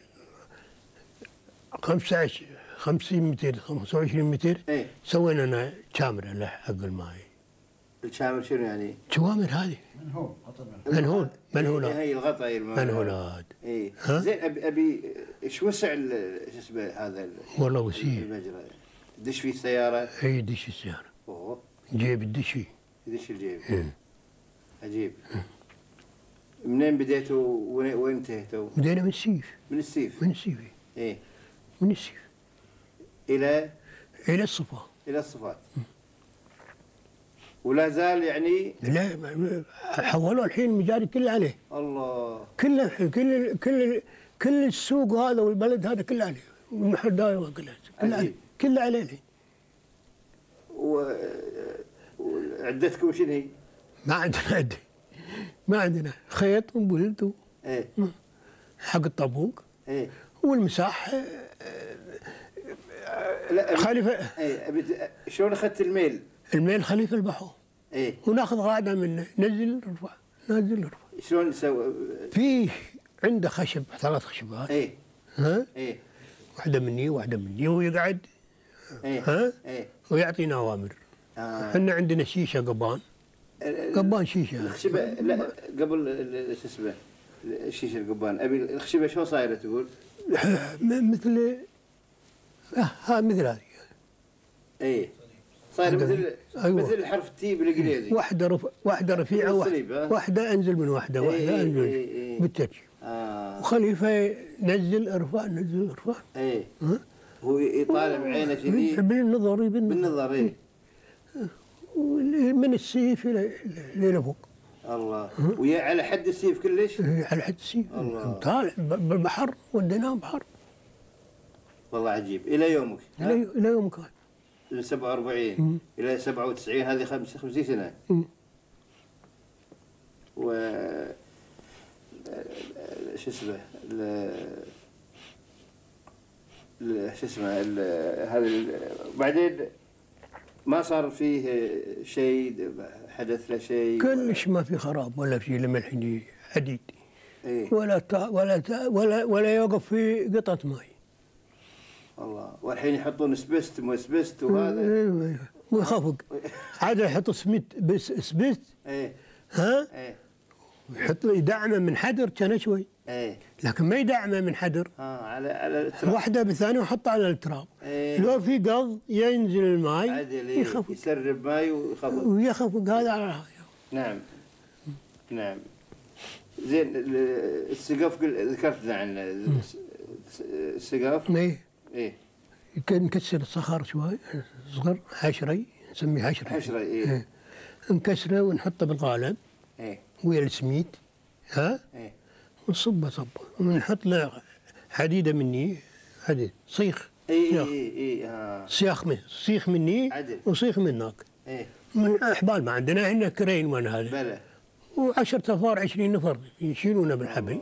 15 50 متر 25 متر إيه. سوينا لنا كاميرا له حق الماي. الشامل شنو يعني؟ شوامر هذه. منهول منهول منهولات هي الغطاء هي منهولات إيه. ها؟ زين ابي أبي إيش وسع ال- شو اسمه هذا ال- والله وسيع. المجرى؟ دش فيه سياره هي دش السيارة. أوه. جيب الدشي. يدش الجيب. إيه. عجيب. منين بديتوا؟ وين وين انتهيتوا؟ بدينا من السيف. من السيف. من السيف. إيه. من السيف. إلى إلى الصفا إلى الصفات. ولا زال يعني لا حولوا الحين المجاري كله عليه. الله. كله كل كل كل السوق هذا والبلد هذا كله عليه. والمحل كله كله عليه. كله عليه الحين. و... وعدتكم شنو هي؟ ما عندنا عده ما عندنا. خيط وبلد إيه. حق الطابوق. إيه. والمساح آه، لا خليفه اي ابي شلون أخذت الميل؟ الميل خليفة البحو اي وناخذ قاعدة منه. نزل ارفع نزل ارفع شلون سوى؟ فيه عنده خشب ثلاث خشبات. اي ها؟ اي واحدة مني واحدة مني ويقعد اي ها؟ اي ويعطينا أوامر. آه. إحنا عندنا شيشة قبان. قبان شيشة. الخشبه لا قبل شو اسمه؟ الشيشه القبان. أبي الخشبة شلون صايرة تقول؟ <laughs> مثل آه، مثل هذه. اي صايره مثل أيوة. مثل حرف تي بالإنجليزي. واحدة رف... واحدة رفيعة ها؟ واحدة, واحدة أنزل من واحدة إيه، واحدة إيه، أنزل إيه. بالترتيب. آه. وخليفة نزل ارفع نزل ارفع اي ها؟ هو يطالع بعينه كذي. بالنظر اي من السيف إلى إلى فوق. الله. ويا على حد السيف كلش؟ إيه، على حد السيف. الله. طالع بالبحر وديناه بحر. والله عجيب. إلى يومك؟ إلى إلى يوم كان من 47 إلى 97 هذه خمس- 50 سنة. مم. و شو اسمه؟ ال- ال- شو اسمه؟ ال- هذا ال- بعدين ما صار فيه شيء حدث له شيء؟ كلش ما في خراب ولا في لما الحين حديد. إيه. ولا ولا ولا ولا يوقف في قطعه ماء الله والحين يحطون اسبست مو اسبست وهذا. إيه، ويخفق عاد يحط سميت بس سبيت إيه. ها؟ إيه. يحط لي دعمه من حدر كان شوي. إيه. لكن ما يدعمه من حدر. ها على على التراب. واحدة بالثانية ويحطها على التراب. إيه. لو في قض ينزل الماء عدل إيه. يخفق. يسرب ماي ويخفض ويخفق. هذا على هذا نعم. نعم. زين ال- السقف عنه الس- السقف. إيه. إيه. كان نكسر الصخر شوي صغر حشري نسميه حشري. حشرة إيه. نكسره ونحطه بالقالب إيه. ويا السميد ها؟ إيه. ونصبه صبه ونحط له حديده مني حديد صيخ. إيه إيه ها. سياخ من صيخ مني عدل. وصيخ من هناك إيه. من إحبال ما عندنا إحنا كرين من هذا. بلى. و10 أفار 20 نفر يشيلونه بالحبل.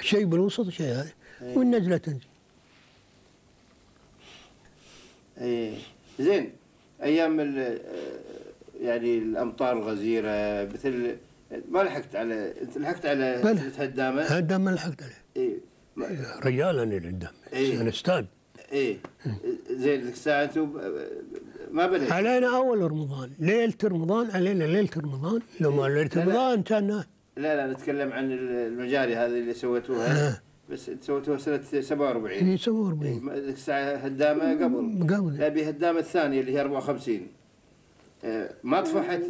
شيء بالوسط وشيء هذا. والنزلة تنزل. إيه. زين. أيام ال- يعني الأمطار الغزيرة مثل ما لحقت على أنت لحقت على بلى. هدامه هذا ما لحقت عليه إيه. ما- رجال أنا قدام إيه. أنا أستاذ. إيه. زين ذيك الساعة أنتم ما بنيت علينا أول رمضان. ليلة رمضان علينا ليلة رمضان. لو ما ليلة لا، لا. رمضان كان لا لا نتكلم عن المجاري هذه اللي سويتوها. آه. بس سويتوها سنة 47 في 47 ما- ذيك الساعة هدامة قبل. قبل. لا بهدامه الثانية اللي هي 54 آه، ما طفحت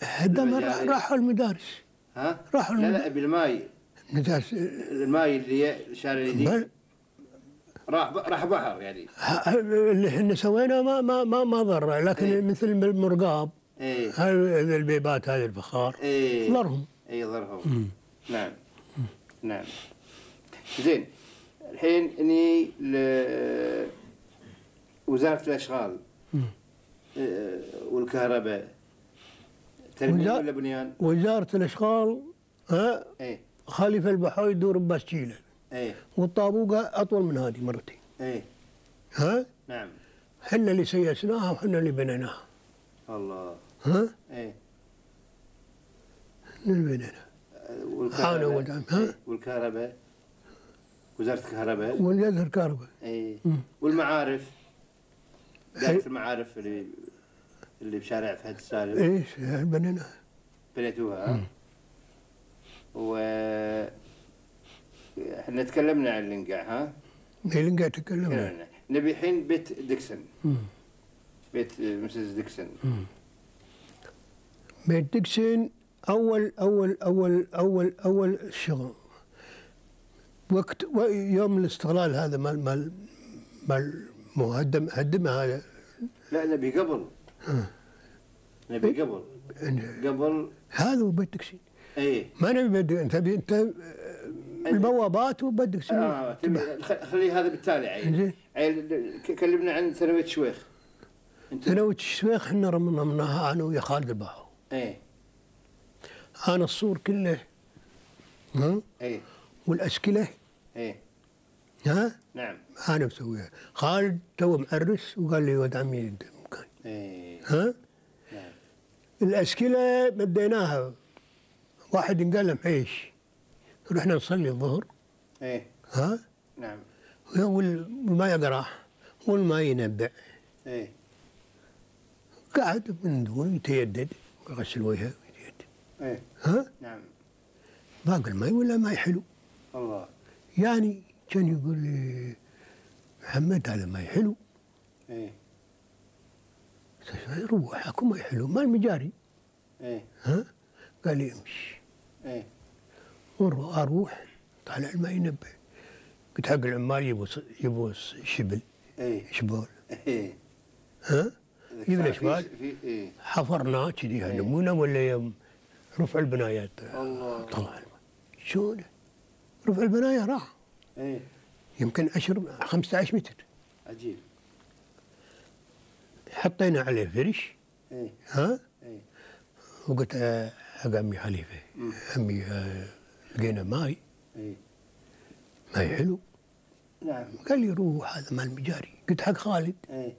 هدم المجاري. راحوا المدارس. ها؟ راحوا لا لا بالماي مدارس الماي. اللي شارع اليدين راح راح بحر يعني. اللي إحنا سويناه ما ما ما, ما ضر لكن إيه. مثل المرقاب. إيه. هذه البيبات هذه الفخار. إيه. ضرهم. اي ضرهم. نعم. نعم. زين. الحين إني ل وزارة الأشغال آه، والكهرباء ترميم ولا بنيان؟ وزارة الأشغال ها إيه. خليفه البحوي يدور بباسكيله إيه. والطابوقه أطول من هذه مرتين. إيه. ها؟ نعم. إحنا اللي سيسناها وإحنا اللي بنيناها. الله. ها؟ إيه. إحنا اللي بنيناها. آه، والكهرباء؟ إيه، والكهرباء. وزارة الكهرباء والجزر الكهرباء مم. والمعارف دائره. المعارف اللي اللي بشارع فهد السالم إيش بنيناها بنيتوها ها؟ و إحنا تكلمنا عن الانقاع ها؟ قاعد تكلم تكلمنا. نبي الحين بيت ديكسون مم. بيت مسز ديكسون بيت ديكسون اول اول اول اول أول الشغل وقت يوم الاستغلال هذا مال مال مال مهدم هدمه هذا لا نبي قبل. نبي قبل. قبل. هذا بيت ديكسون إيه. ما نبي بيت أنت بي- انت البوابات وبيت ديكسون آه خلي هذا بالتالي عيل. عيل كلمنا عن ثانوية شويخ انت ثانوية الشويخ إحنا رمناها أنا ويا خالد البحو إيه. أنا الصور كله ها؟ إيه. والاسكله إيه. ها؟ نعم. أنا مسويها. خالد تو معرس وقال لي ولد عمي انت مكان. إيه. ها؟ نعم. الأسكلة مديناها. واحد انقلم عيش. رحنا نصلي الظهر. إيه. ها؟ نعم. والما يقرأ والما ينبع إيه. قاعد من دون يتيدد. يغسل وجهه ويتيدد. إيه. ها؟ نعم. باقي الماي ولا ماي حلو؟ الله. يعني كان يقول لي محمد هذا ماي حلو إيه. روح اكو ماي حلو ما المجاري. إيه. ها؟ قال لي امشي. إيه. أروح طالع الماء ينبع قلت حق العمال يبوس يبوس شبل إيه. شبال إيه. ها؟ يجيب في- الاشبال في إيه. حفرنا كذي إيه. هنمونا ولا يوم رفع البنايات. الله. طلع الماء. شلون؟ رفع البناية راح. إيه. يمكن 10 15 متر. عجيب. حطينا عليه فرش. إيه. ها؟ إيه. وقلت آه، حق عمي خليفه مم. عمي آه، لقينا ماي. إيه. ماي حلو. نعم. قال لي روح هذا مال مجاري. قلت حق خالد. إيه.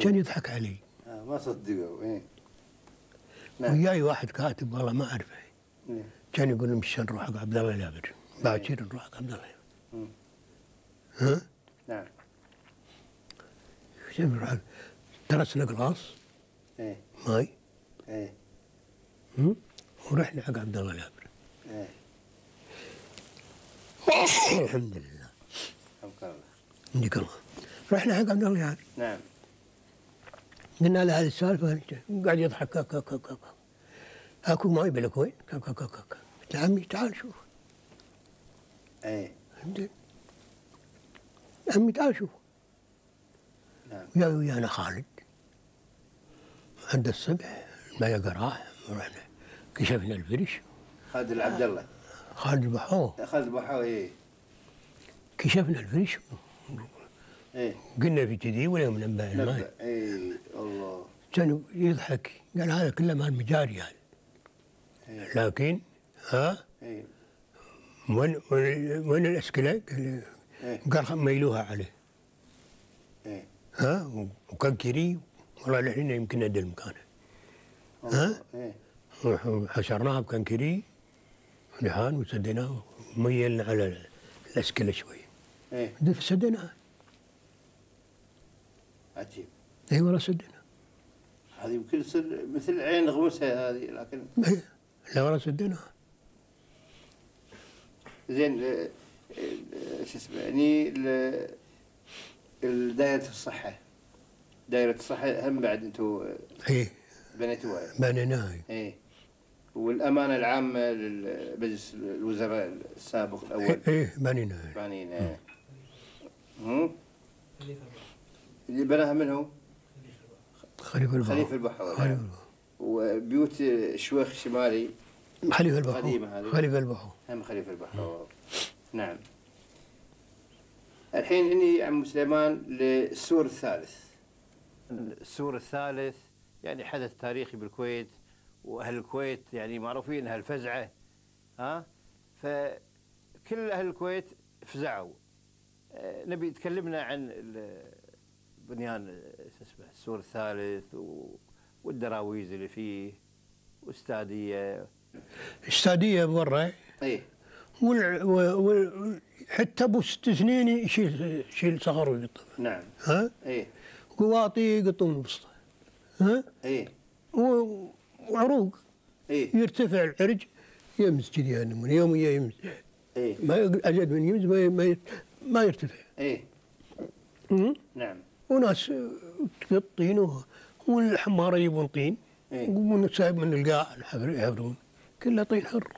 كان يضحك علي. آه ما صدقوا. إيه. نعم. وياي واحد كاتب والله ما أعرفه. إيه. كان يقول لي مشان نروح حق عبد الله الابر باكر نروح عبد الله. ها؟ نعم. شوف نروح؟ درسنا قلاص إيه. ماي؟ إيه. هم؟ ورحنا حق عبد الله الابر إيه. الحمد لله. حمك الله. عندك الله. رحنا حق عبد الله الابر نعم. قلنا له هذه السالفة قاعد يضحك. كا كا كا كا. أكو ماي بالكويت؟ كا كا كا كا عمي تعال شوف. إيه. فهمت؟ عمي تعال شوف. نعم. ويا ويانا خالد. عند الصبح ما يقراه ورحنا كشفنا الفرش. خالد العبد الله. خالد بحوه خالد بوحاوي إيه. كشفنا الفرش. إيه. قلنا في كذي ولا من أنباء الماء إيه الله كان يضحك. قال هذا كله مال مجاري هذا. إيه. لكن ها؟ إيه. وين وين وين الاسكله؟ قال إيه ميلوها عليه. إيه. ها؟ وكان كري والله للحين يمكن ادل مكانه ها؟ إيه. حشرناها بكان كري ونحان وسديناه وميلنا على الاسكله شوي. إيه. سديناها. عجيب. اي والله سديناها. هذه يمكن تصير مثل عين غمسها هذه لكن إيه، لا والله سديناها. زين شو اسمه يعني دائرة الصحة. دائرة الصحة هم بعد أنتم اي بنيتوها بنيناها إيه. والأمانة العامة لمجلس الوزراء السابق الأول. إيه إيه، بنيناها بانينا هم؟ اللي بناها من هو؟ خليفة البحر. خليفة البحر. خليفة نعم. البحر. وبيوت الشويخ الشمالي خليفة البحر. خليفة البحر. هم خليفة البحر. نعم. الحين اني عم سليمان للسور الثالث. السور الثالث يعني حدث تاريخي بالكويت وأهل الكويت يعني معروفين انها الفزعه ها؟ فكل أهل الكويت فزعوا. آه، نبي تكلمنا عن ال- بنيان شو اسمه السور الثالث والدراويز اللي فيه واستاديه استادية برا. إيه وال... حتى أبو ست سنين يشيل يشيل صغر ويقطه نعم. ها؟ إيه قواطي يقطون البسطه ها؟ إيه و- وعروق. إيه يرتفع العرج يمس كذي يعني من يوم يمس. إيه ما أجد من يمس ما ما, يرتفع. إيه م? نعم. وناس تقط طين و- والحماره يجيبون طين. ومن سايب من القاع يحفرون. كله طين حر.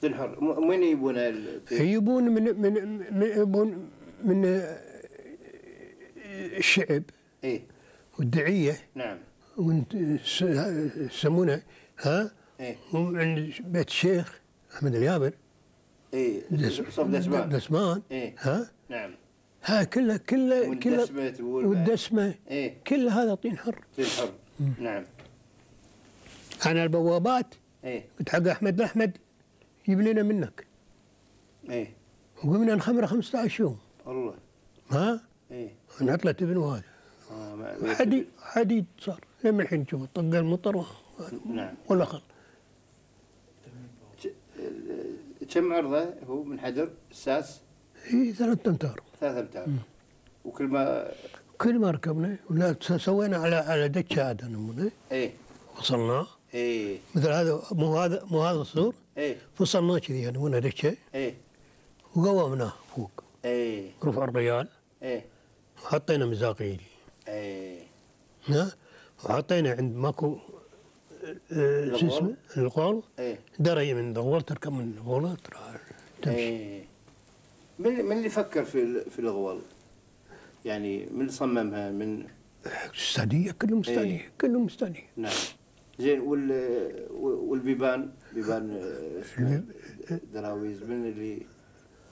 تنحر م- وين يبونها ال- يجيبون من من من يجيبون من آه، الشعب. إيه. والدعية. نعم. يسمونه ها؟ إيه. وعند بيت الشيخ أحمد اليابر. إيه. صوب دسمان. دسمان. إيه. ها؟ نعم. ها كله كله كله بعد. والدسمة. إيه. كل هذا طين حر. تنحر نعم. أنا البوابات إيه. قلت حق احمد أحمد جيب لنا منك. إيه. وقمنا نخمره 15 يوم. والله. ها؟ إيه. نعطلة ابن وهذا آه ما- حديد حديد صار لما الحين تشوف طق المطر نعم. ولا خل كم عرضه هو من حجر؟ الساس هي ثلاث أمتار. ثلاث أمتار. وكل ما كل ما ركبنا ولا سوينا على على دكه عاد إيه. وصلناه إيه. مثل هذا مو هذا مو هذا السور إيه. فصلناه كذي نمونه دكه إيه. وقومناه فوق. إيه. رفع الريال. إيه. وحطينا مزاقيلي إيه. ها؟ وحطينا عند ماكو آه، شو اسمه؟ الغول. إيه. دري من الغول تركب من الغول تمشي. إيه. من من اللي فكر في في الغوال؟ يعني من اللي صممها من السعودية كلهم مستانية كلهم مستانية نعم. زين وال والبيبان بيبان آه، دراويز من اللي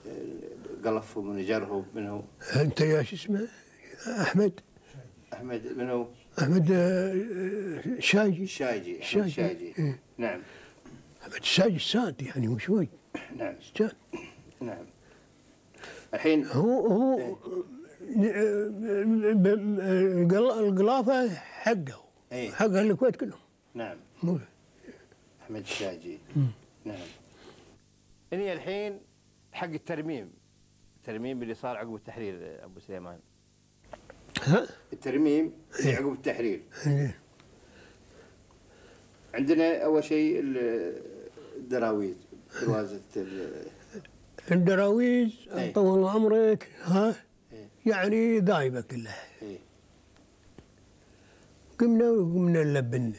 آه، قلفهم من جرهم من هو أنت يا شو اسمه؟ أحمد؟ أحمد من هو أحمد آه، شاجي؟ الشايجي أحمد. الشايجي إيه. نعم. أحمد الشاجي الساد يعني مو شوي؟ نعم. ساد نعم. الحين هو هو آه، ب- القل- القلافة حقه. إيه. حق الكويت كلهم. نعم. مو. احمد الشايجي نعم. إني الحين حق الترميم. الترميم اللي صار عقب التحرير أبو سليمان. ها؟ الترميم إيه. عقب التحرير. إيه. عندنا أول شيء ال- الدراويز دروازه ال- الدراويز إيه. طول عمرك ها؟ إيه. يعني ذايبة كلها إيه. قمنا وقمنا نلبن.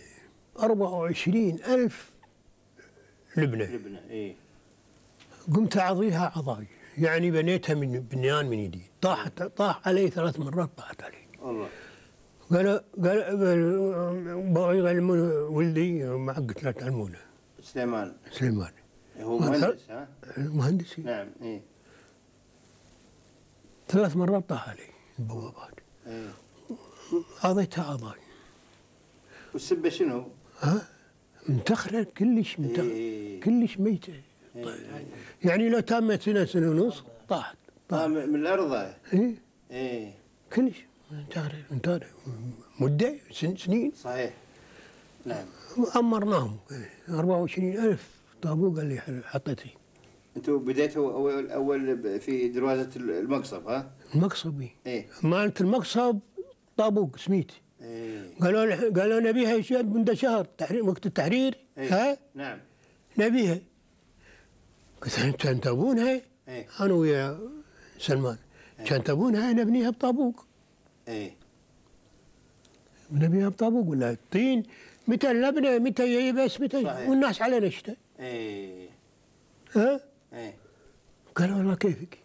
24 ألف لبنة لبنه اي قمت أعضيها عضاي يعني بنيتها من بنيان من يدي. طاحت طاح علي ثلاث مرات طاحت علي. والله قال قال بغى يعلمون ولدي ما قلت لا تعلمونه. سليمان. سليمان. هو مهندس ها؟ مهندسي نعم اي ثلاث مرات طاح علي البوابات. اي عضيتها عضاي والسبة شنو؟ ها؟ منتخرة كلش منتخرة إيه. كلش ميتة. إيه. يعني لو تمت سنة سنة ونص طاحت. طاحت. من الأرض. إيه. اي كلش. منتخرة منتخرة. مدة سن سنين. صحيح. نعم. أمرناهم. 24 ألف طابوق اللي حطيتي. أنتم بديتوا اول أول في دروازة المقصب ها؟ المقصبي إيه؟ مالت المقصب طابوق سميت. إيه قالوا له- قالوا نبيها يشهد منذ شهر تحرير وقت التحرير إيه. ها؟ نعم. نبيها. قلت كان تبونها إيه. أنا ويا سلمان. كان تبونها نبنيها بطابوق. إيه. نبنيها بطابوق ولا الطين متى اللبنة؟ متى يبس متى. والناس علينا شتاء إيه. ها؟ إيه. قالوا والله كيفك؟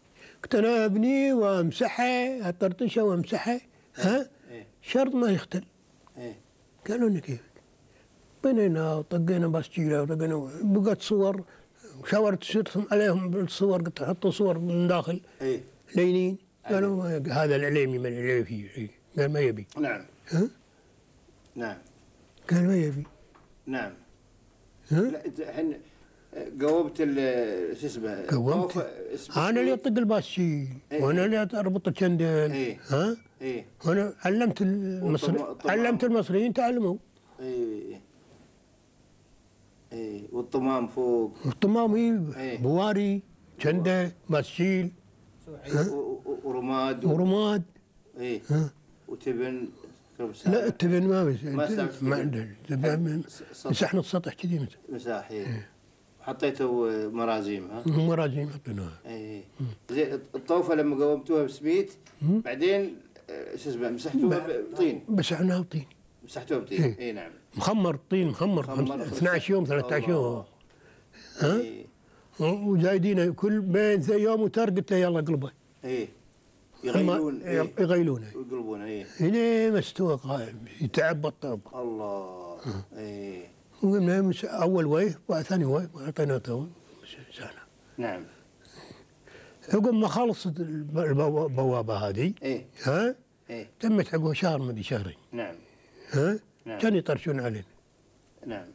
قلت أنا أبني وامسحها أطرطشه وامسحها ها؟ شرط ما يختل. إيه. قالوا لنا كيفك بنينا وطقينا باسجيله وطقينا بقت صور شاورت ترسم عليهم بالصور قلت حطوا صور من داخل. إيه. لينين. قالوا هذا العليمي من العليفي إيه. قال ما يبي. نعم. ها؟ نعم. قال ما يبي. نعم. ها؟ لا الحين قوبت شو اسمه؟ اسمه أنا اللي؟ أطق الباسجيل إيه. وأنا اللي أربط الشندل. إيه. ها؟ إيه. وأنا علمت المصري. علمت المصريين تعلموا. إيه إيه والطمام فوق. الطمامي إيه. بواري شندل باسجيل و- و- ورماد. و... ورماد. إيه. وتبن لا التبن ما بس ما. عندنا. مسحنا السطح كذي مثل مساحي إيه. وحطيتوا مرازيم ها؟ مراجعين حطيناها. إيه. زين الطوفة لما قومتوها بسميت بعدين شو اسمه مسحتوها بطين. مسحناها بطين. مسحتوها بطين. إيه. اي نعم. مخمر طين مخمر. مخمر. 12 يوم 13 يوم. ها؟ إيه. وزايدين كل بين يوم وتر قلت له يلا قلبه. إيه. يغيلون إيه. يغيلونه. ويقلبون إيه. هنا ما استوى قائم. يتعب الطب الله. إيه. وقمنا أول ويه وثاني ويه اعطينا تو نعم. عقب ما خلصت الب- البوا- البوابة هذه إيه. ها؟ إيه. تمت عقب شهر مدري شهرين. نعم. ها؟ نعم. كانوا يطرشون علينا. نعم.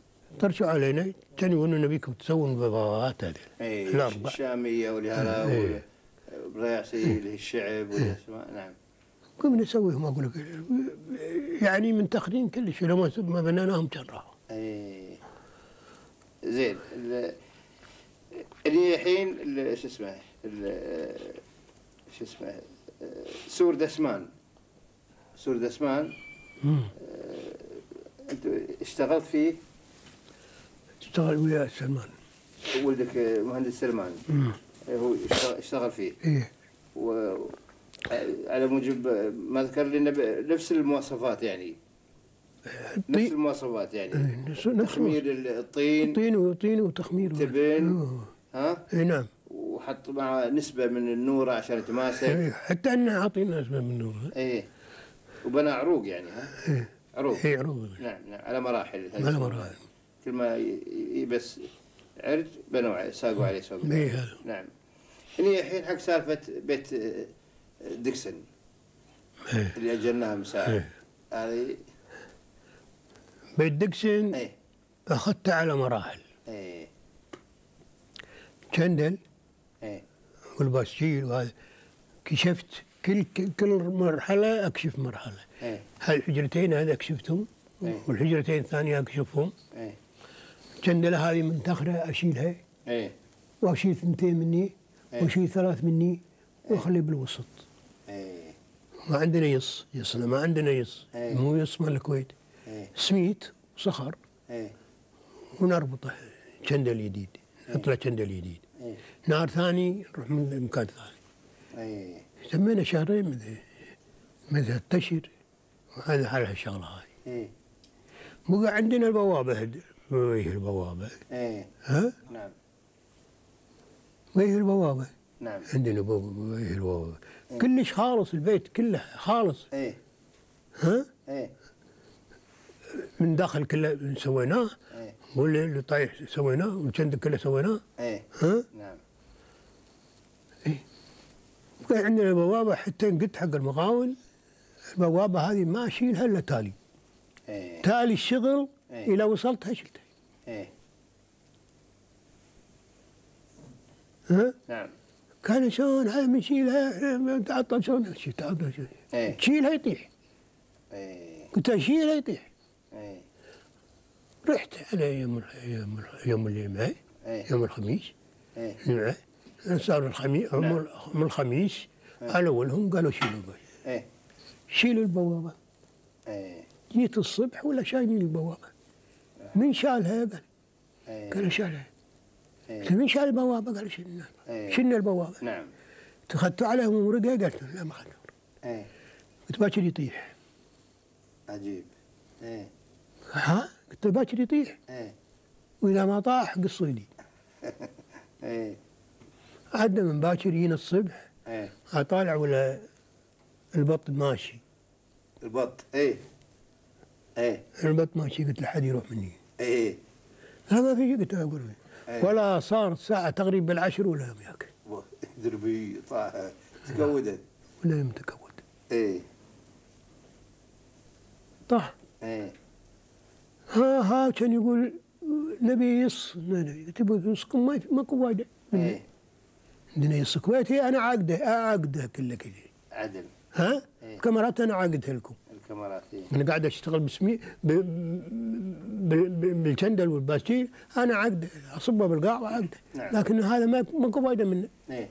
طرشوا علينا كانوا يقولون نبيكم تسوون البوابات هذه. إيه الأربع. الشاميه والهلا إيه. هي الشعب والاسماء نعم. كم نسويهم أقول لك. يعني من كل شيء لو ما بنيناهم كان راحوا اي زين ال- اللي الحين ال- شو اسمه شو اسمه آه، سور دسمان. سور دسمان مم. انت اشتغلت فيه؟ اشتغل ويا سلمان. ولدك آه، مهندس سلمان. مم. هو اشتغل- فيه. إيه. و على موجب ما ذكر لنا ب- نفس المواصفات يعني. نفس طين المواصفات يعني. إيه، نفس نفس تخمير الطين. طين وطين وتخمير. تبن. ها؟ اي نعم. وحط مع نسبة من النورة عشان يتماسك. إيه، حتى انه عاطينا اسمه من نور إيه. وبنى عروق يعني ها؟ إيه. عروق. هي عروض نعم نعم على مراحل. على مراحل. كل ما ي- ي- بس عرج بنوا عليه ساقوا عليه سوق إيه هذا نعم. هني الحين حق سالفة بيت آه، ديكسون. إيه. اللي أجلناها مساء. إيه. هذه بيت دكسن إيه. أخذته على مراحل. إيه. إيه والباسيل وهذا. كشفت كل كل- مرحلة أكشف مرحلة. إيه. هالحجرتين هذا كشفتهم إيه. والحجرتين الثانية أكشفهم. إيه. شندله هذه من تخره أشيلها. إيه. وأشيل ثنتين مني إيه. وأشيل ثلاث مني واخلي بالوسط. إيه. ما عندنا يص يصنا ما عندنا يص. إيه. مو يص مال الكويت. إيه. سميت وصخر إيه. ونربطه شندل جديد نحط له شندل جديد نار ثاني نروح من مكان ثاني إيه سمينا شهرين من من اشهر وهذا على الشغله هذه إيه بقى عندنا البوابة هد- ويه البوابة. إيه ها؟ نعم. ويه البوابة. نعم. عندنا ويه البوابة. كلش خالص البيت كله خالص. إيه ها؟ إيه من داخل كله سويناه إيه. واللي اللي طايح سويناه والجند كله سويناه. إيه. ها؟ نعم. كان عندنا بوابه حتى قلت حق المقاول البوابة هذه ما أشيلها إلا تالي. إيه. تالي الشغل إيه. إلى وصلتها شلتها. إيه. ها؟ نعم. كان شلون؟ هاي بنشيلها تعطل شلون؟ تعطل شلون؟ إيه. تشيلها يطيح. إيه. قلت أشيلها يطيح. إيه رحت على يوم يوم يوم الجمعة إيه. يوم الخميس. إيه. جمعه صار الخميس نعم. من الخميس على اولهم قالوا شيلوا البوابة. إيه. شيلوا البوابة. إيه. جيت الصبح ولا شايلين البوابة. من شالها؟ قال. إيه. قالوا شالها. قلت من شال البوابة؟ قالوا شلنا. إيه. شلنا البوابة. نعم. اخذتوا عليهم ورقة؟ قالت لا ما اخذنا إيه. قلت باكر يطيح. عجيب. إيه. ها؟ قلت باكر يطيح؟ إيه. واذا ما طاح قصوا لي. <laughs> إيه. عدنا من باكر يجينا الصبح. إيه. اطالع ولا البط ماشي. البط إيه. إيه. البط ماشي قلت لحد يروح مني. إيه لا ما في قلت أقول إيه. ولا صار الساعة تقريبا بالعشر ولا يوم ياكل دربي طاح. تكودت ولا يوم تكود إيه. طاح. إيه. ها ها كان يقول نبي يص تبغى يصكم؟ ما في ماكو وايد. إيه. عندنا يص كويتي أنا عاقده اعقده كله كذي. عدل. ها؟ إيه. كاميرات أنا عاقدها لكم. الكاميرات إيه. أنا قاعد أشتغل بسمي ب- ب- بالجندل والباستيل أنا عقده أصبه بالقاع وعقده نعم. لكن هذا ما ماكو فايده منه. إيه.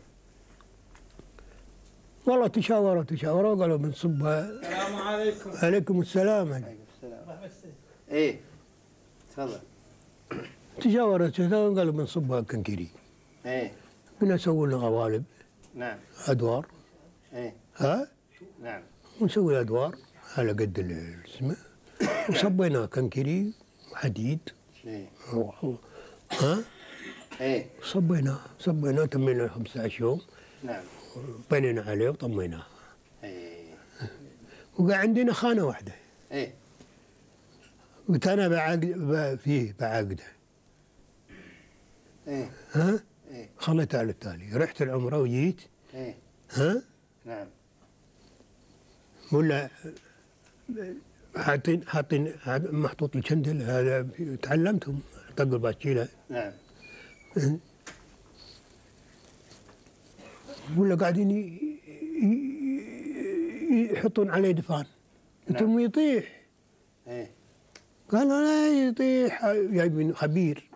والله تشاوروا تشاوروا قالوا بنصبها السلام عليكم. عليكم السلام. عليكم السلام. إيه. تفضل. تشاوروا قالوا بنصبها كنكري. إيه. سووا لنا قوالب نعم. أدوار. إيه. ها؟ نعم. ونسوي أدوار على قد ال- اسمه <coughs> وصبينا كنكري وحديد إيه. ها؟ إيه. صبيناه صبيناه تمينا 15 يوم. نعم. بنينا عليه وطميناه. إيه. وقع عندنا خانة واحدة. إيه. قلت أنا بعقد فيه بعقده إيه. ها؟ إيه. خليته على التالي. رحت العمرة وجيت. إيه. ها؟ نعم. ولا حاطين حاطين حاط- محطوط الشندل هذا تعلمتهم. طق الباشيله نعم. ولا قاعدين يحطون عليه دفان. قلت لهم يطيح. إيه. قالوا لا يطيح جايبين خبير.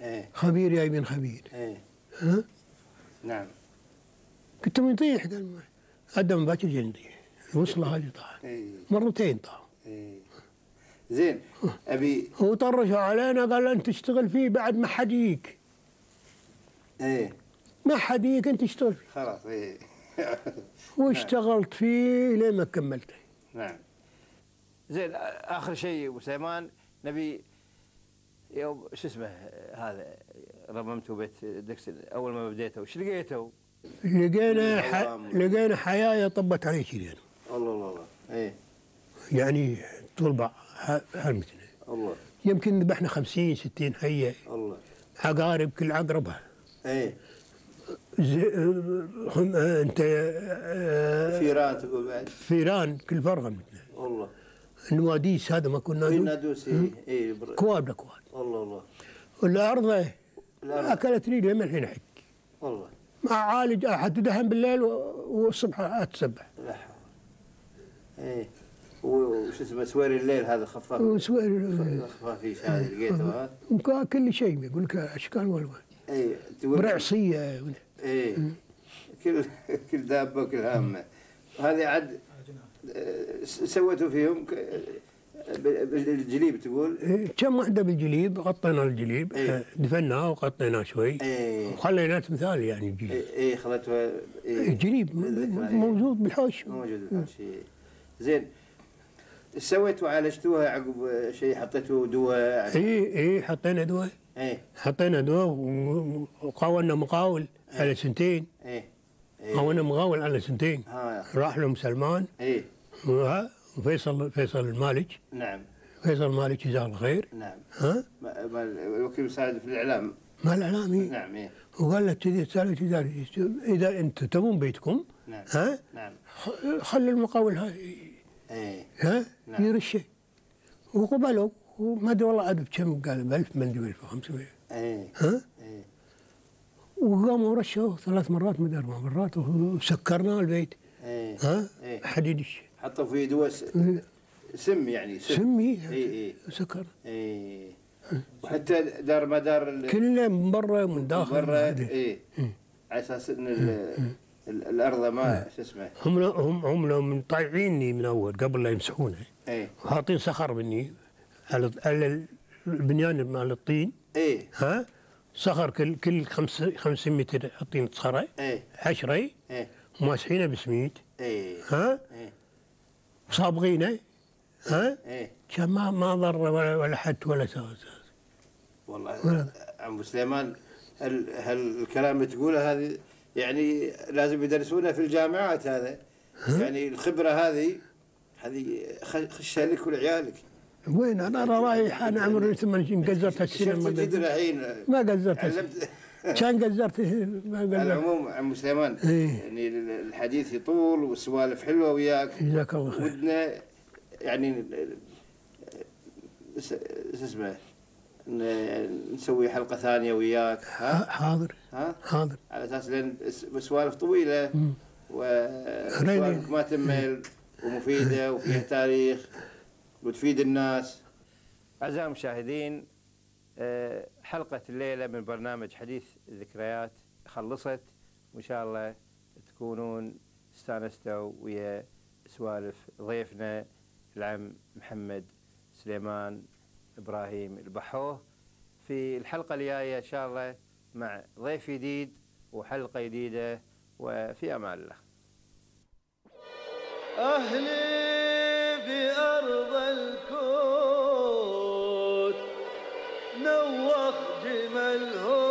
إيه. خبير جايبين خبير. إيه. ها؟ نعم. قلت لهم يطيح قال آدم باكر جاي يطيح الوصله هذه طاح إيه. مرتين طاح إيه. زين. ابي هو طرشوا علينا قال أنت تشتغل فيه بعد ما حد يجيك. إيه. ما حد يجيك أنت تشتغل فيه. خلاص إيه. واشتغلت فيه لين ما كملته. نعم. زين آخر شيء أبو سليمان نبي يوم شو اسمه هذا رممتوا بيت دكسل أول ما بديتوا إيش لقيتوا؟ لقينا ح... لقينا حيايه طبت عليه شيء يعني. الله الله الله. إيه. يعني طول بعض ه- هالمتن الله. يمكن ذبحنا 50 60 حية. الله. عقارب كل عقربها إيه. ز- هم انت فيران تقول بعد. فيران كل فرغه مثل والله النواديس هذا ما كنا نادوس بر- كواد كواد. الله الله والأرض. اكلت ريلي من الحين أحك. والله. مع عالج أحد تدهن بالليل والصبح أتسبح. لا حول. إيه. وش اسمه سوير الليل هذا خفاف. وسوي- خفافيش هذا لقيته ها؟ كل شيء يقول لك أشكال والوان إيه تقول برعصية. إيه. كل <laughs> كل دابة وكل هامة. هذه عاد سويتوا فيهم بالجليب تقول؟ إيه، كم واحدة بالجليب غطينا الجليب إيه. آه، دفناه وغطيناه شوي. إيه. وخليناه مثال يعني الجليب إيه خلتها إيه. الجليب م- الذكرى، إيه. موجود بالحوش موجود بالحوش زين. سويتوا عالجتوها عقب شيء حطيتوا دواء اي اي حطينا دواء إيه. حطينا دواء وقاولنا مقاول على سنتين. إيه. إيه. قاولنا مقاول على سنتين. ها راح لهم سلمان. وها، وفيصل فيصل المالك. نعم. فيصل المالك جزاه الله خير. نعم. ها؟ الوكيل المساعد في الإعلام. ما الاعلامي نعم إيه. وقال له سألوا كذا إذا أنتم تبون بيتكم نعم. ها؟ نعم. خلي المقاول هاي إيه. ها؟ نعم. يرشه وقبلوا وما أدري والله عاد بكم قال ب 1000 ما ادري 1500 إيه. ها؟ إيه. وقاموا رشوا ثلاث مرات ما أدري أربع مرات وسكرنا البيت. إيه. ها؟ إيه. حديد الش- حطوا فيه دواء سم يعني سم. سمي إيه إيه. سكر. إيه. وحتى دار ما دار كله من برا ومن داخل برا أدري. إيه. على أساس إن ال- الأرض ما شو اسمه. هم هم هم لهم طايعيني من أول قبل لا يمسحونه. إيه. وحاطين صخر مني على على البنيان مال الطين. إيه. ها؟ صخر كل كل خمس 500 متر حاطين صخره إيه. عشرة. إيه. وماسحينه بسميد إيه. ها؟ إيه. وصابغينه ها؟ إيه. كان ما ما ضر ولا, ولا حد ولا سوى والله ولا. عم أبو سليمان هل هل الكلام اللي تقوله هذه يعني لازم يدرسونها في الجامعات هذا؟ يعني الخبرة هذه هذه خشها لك ولعيالك. وين؟ أنا رايح أنا عمري ثمان قزرت السنة شفت ما قزرت كان قزرت ما على العموم عم سليمان إيه. يعني الحديث يطول والسوالف حلوة وياك. جزاك الله خير. ودنا يعني شو اسمه نسوي حلقة ثانية وياك ها؟ حاضر. ها؟ حاضر. على أساس لأن سوالف طويلة وسوالف ما تمل ومفيدة <laughs> وفيها تاريخ وتفيد الناس. أعزائي المشاهدين آه، حلقة الليلة من برنامج حديث الذكريات خلصت. وإن شاء الله تكونون استانستوا ويا سوالف ضيفنا العم محمد سليمان إبراهيم البحوه. في الحلقة الجاية إن شاء الله مع ضيف جديد وحلقة جديدة وفي أمان الله. أهلي في أرض الكوت نوخ جملهم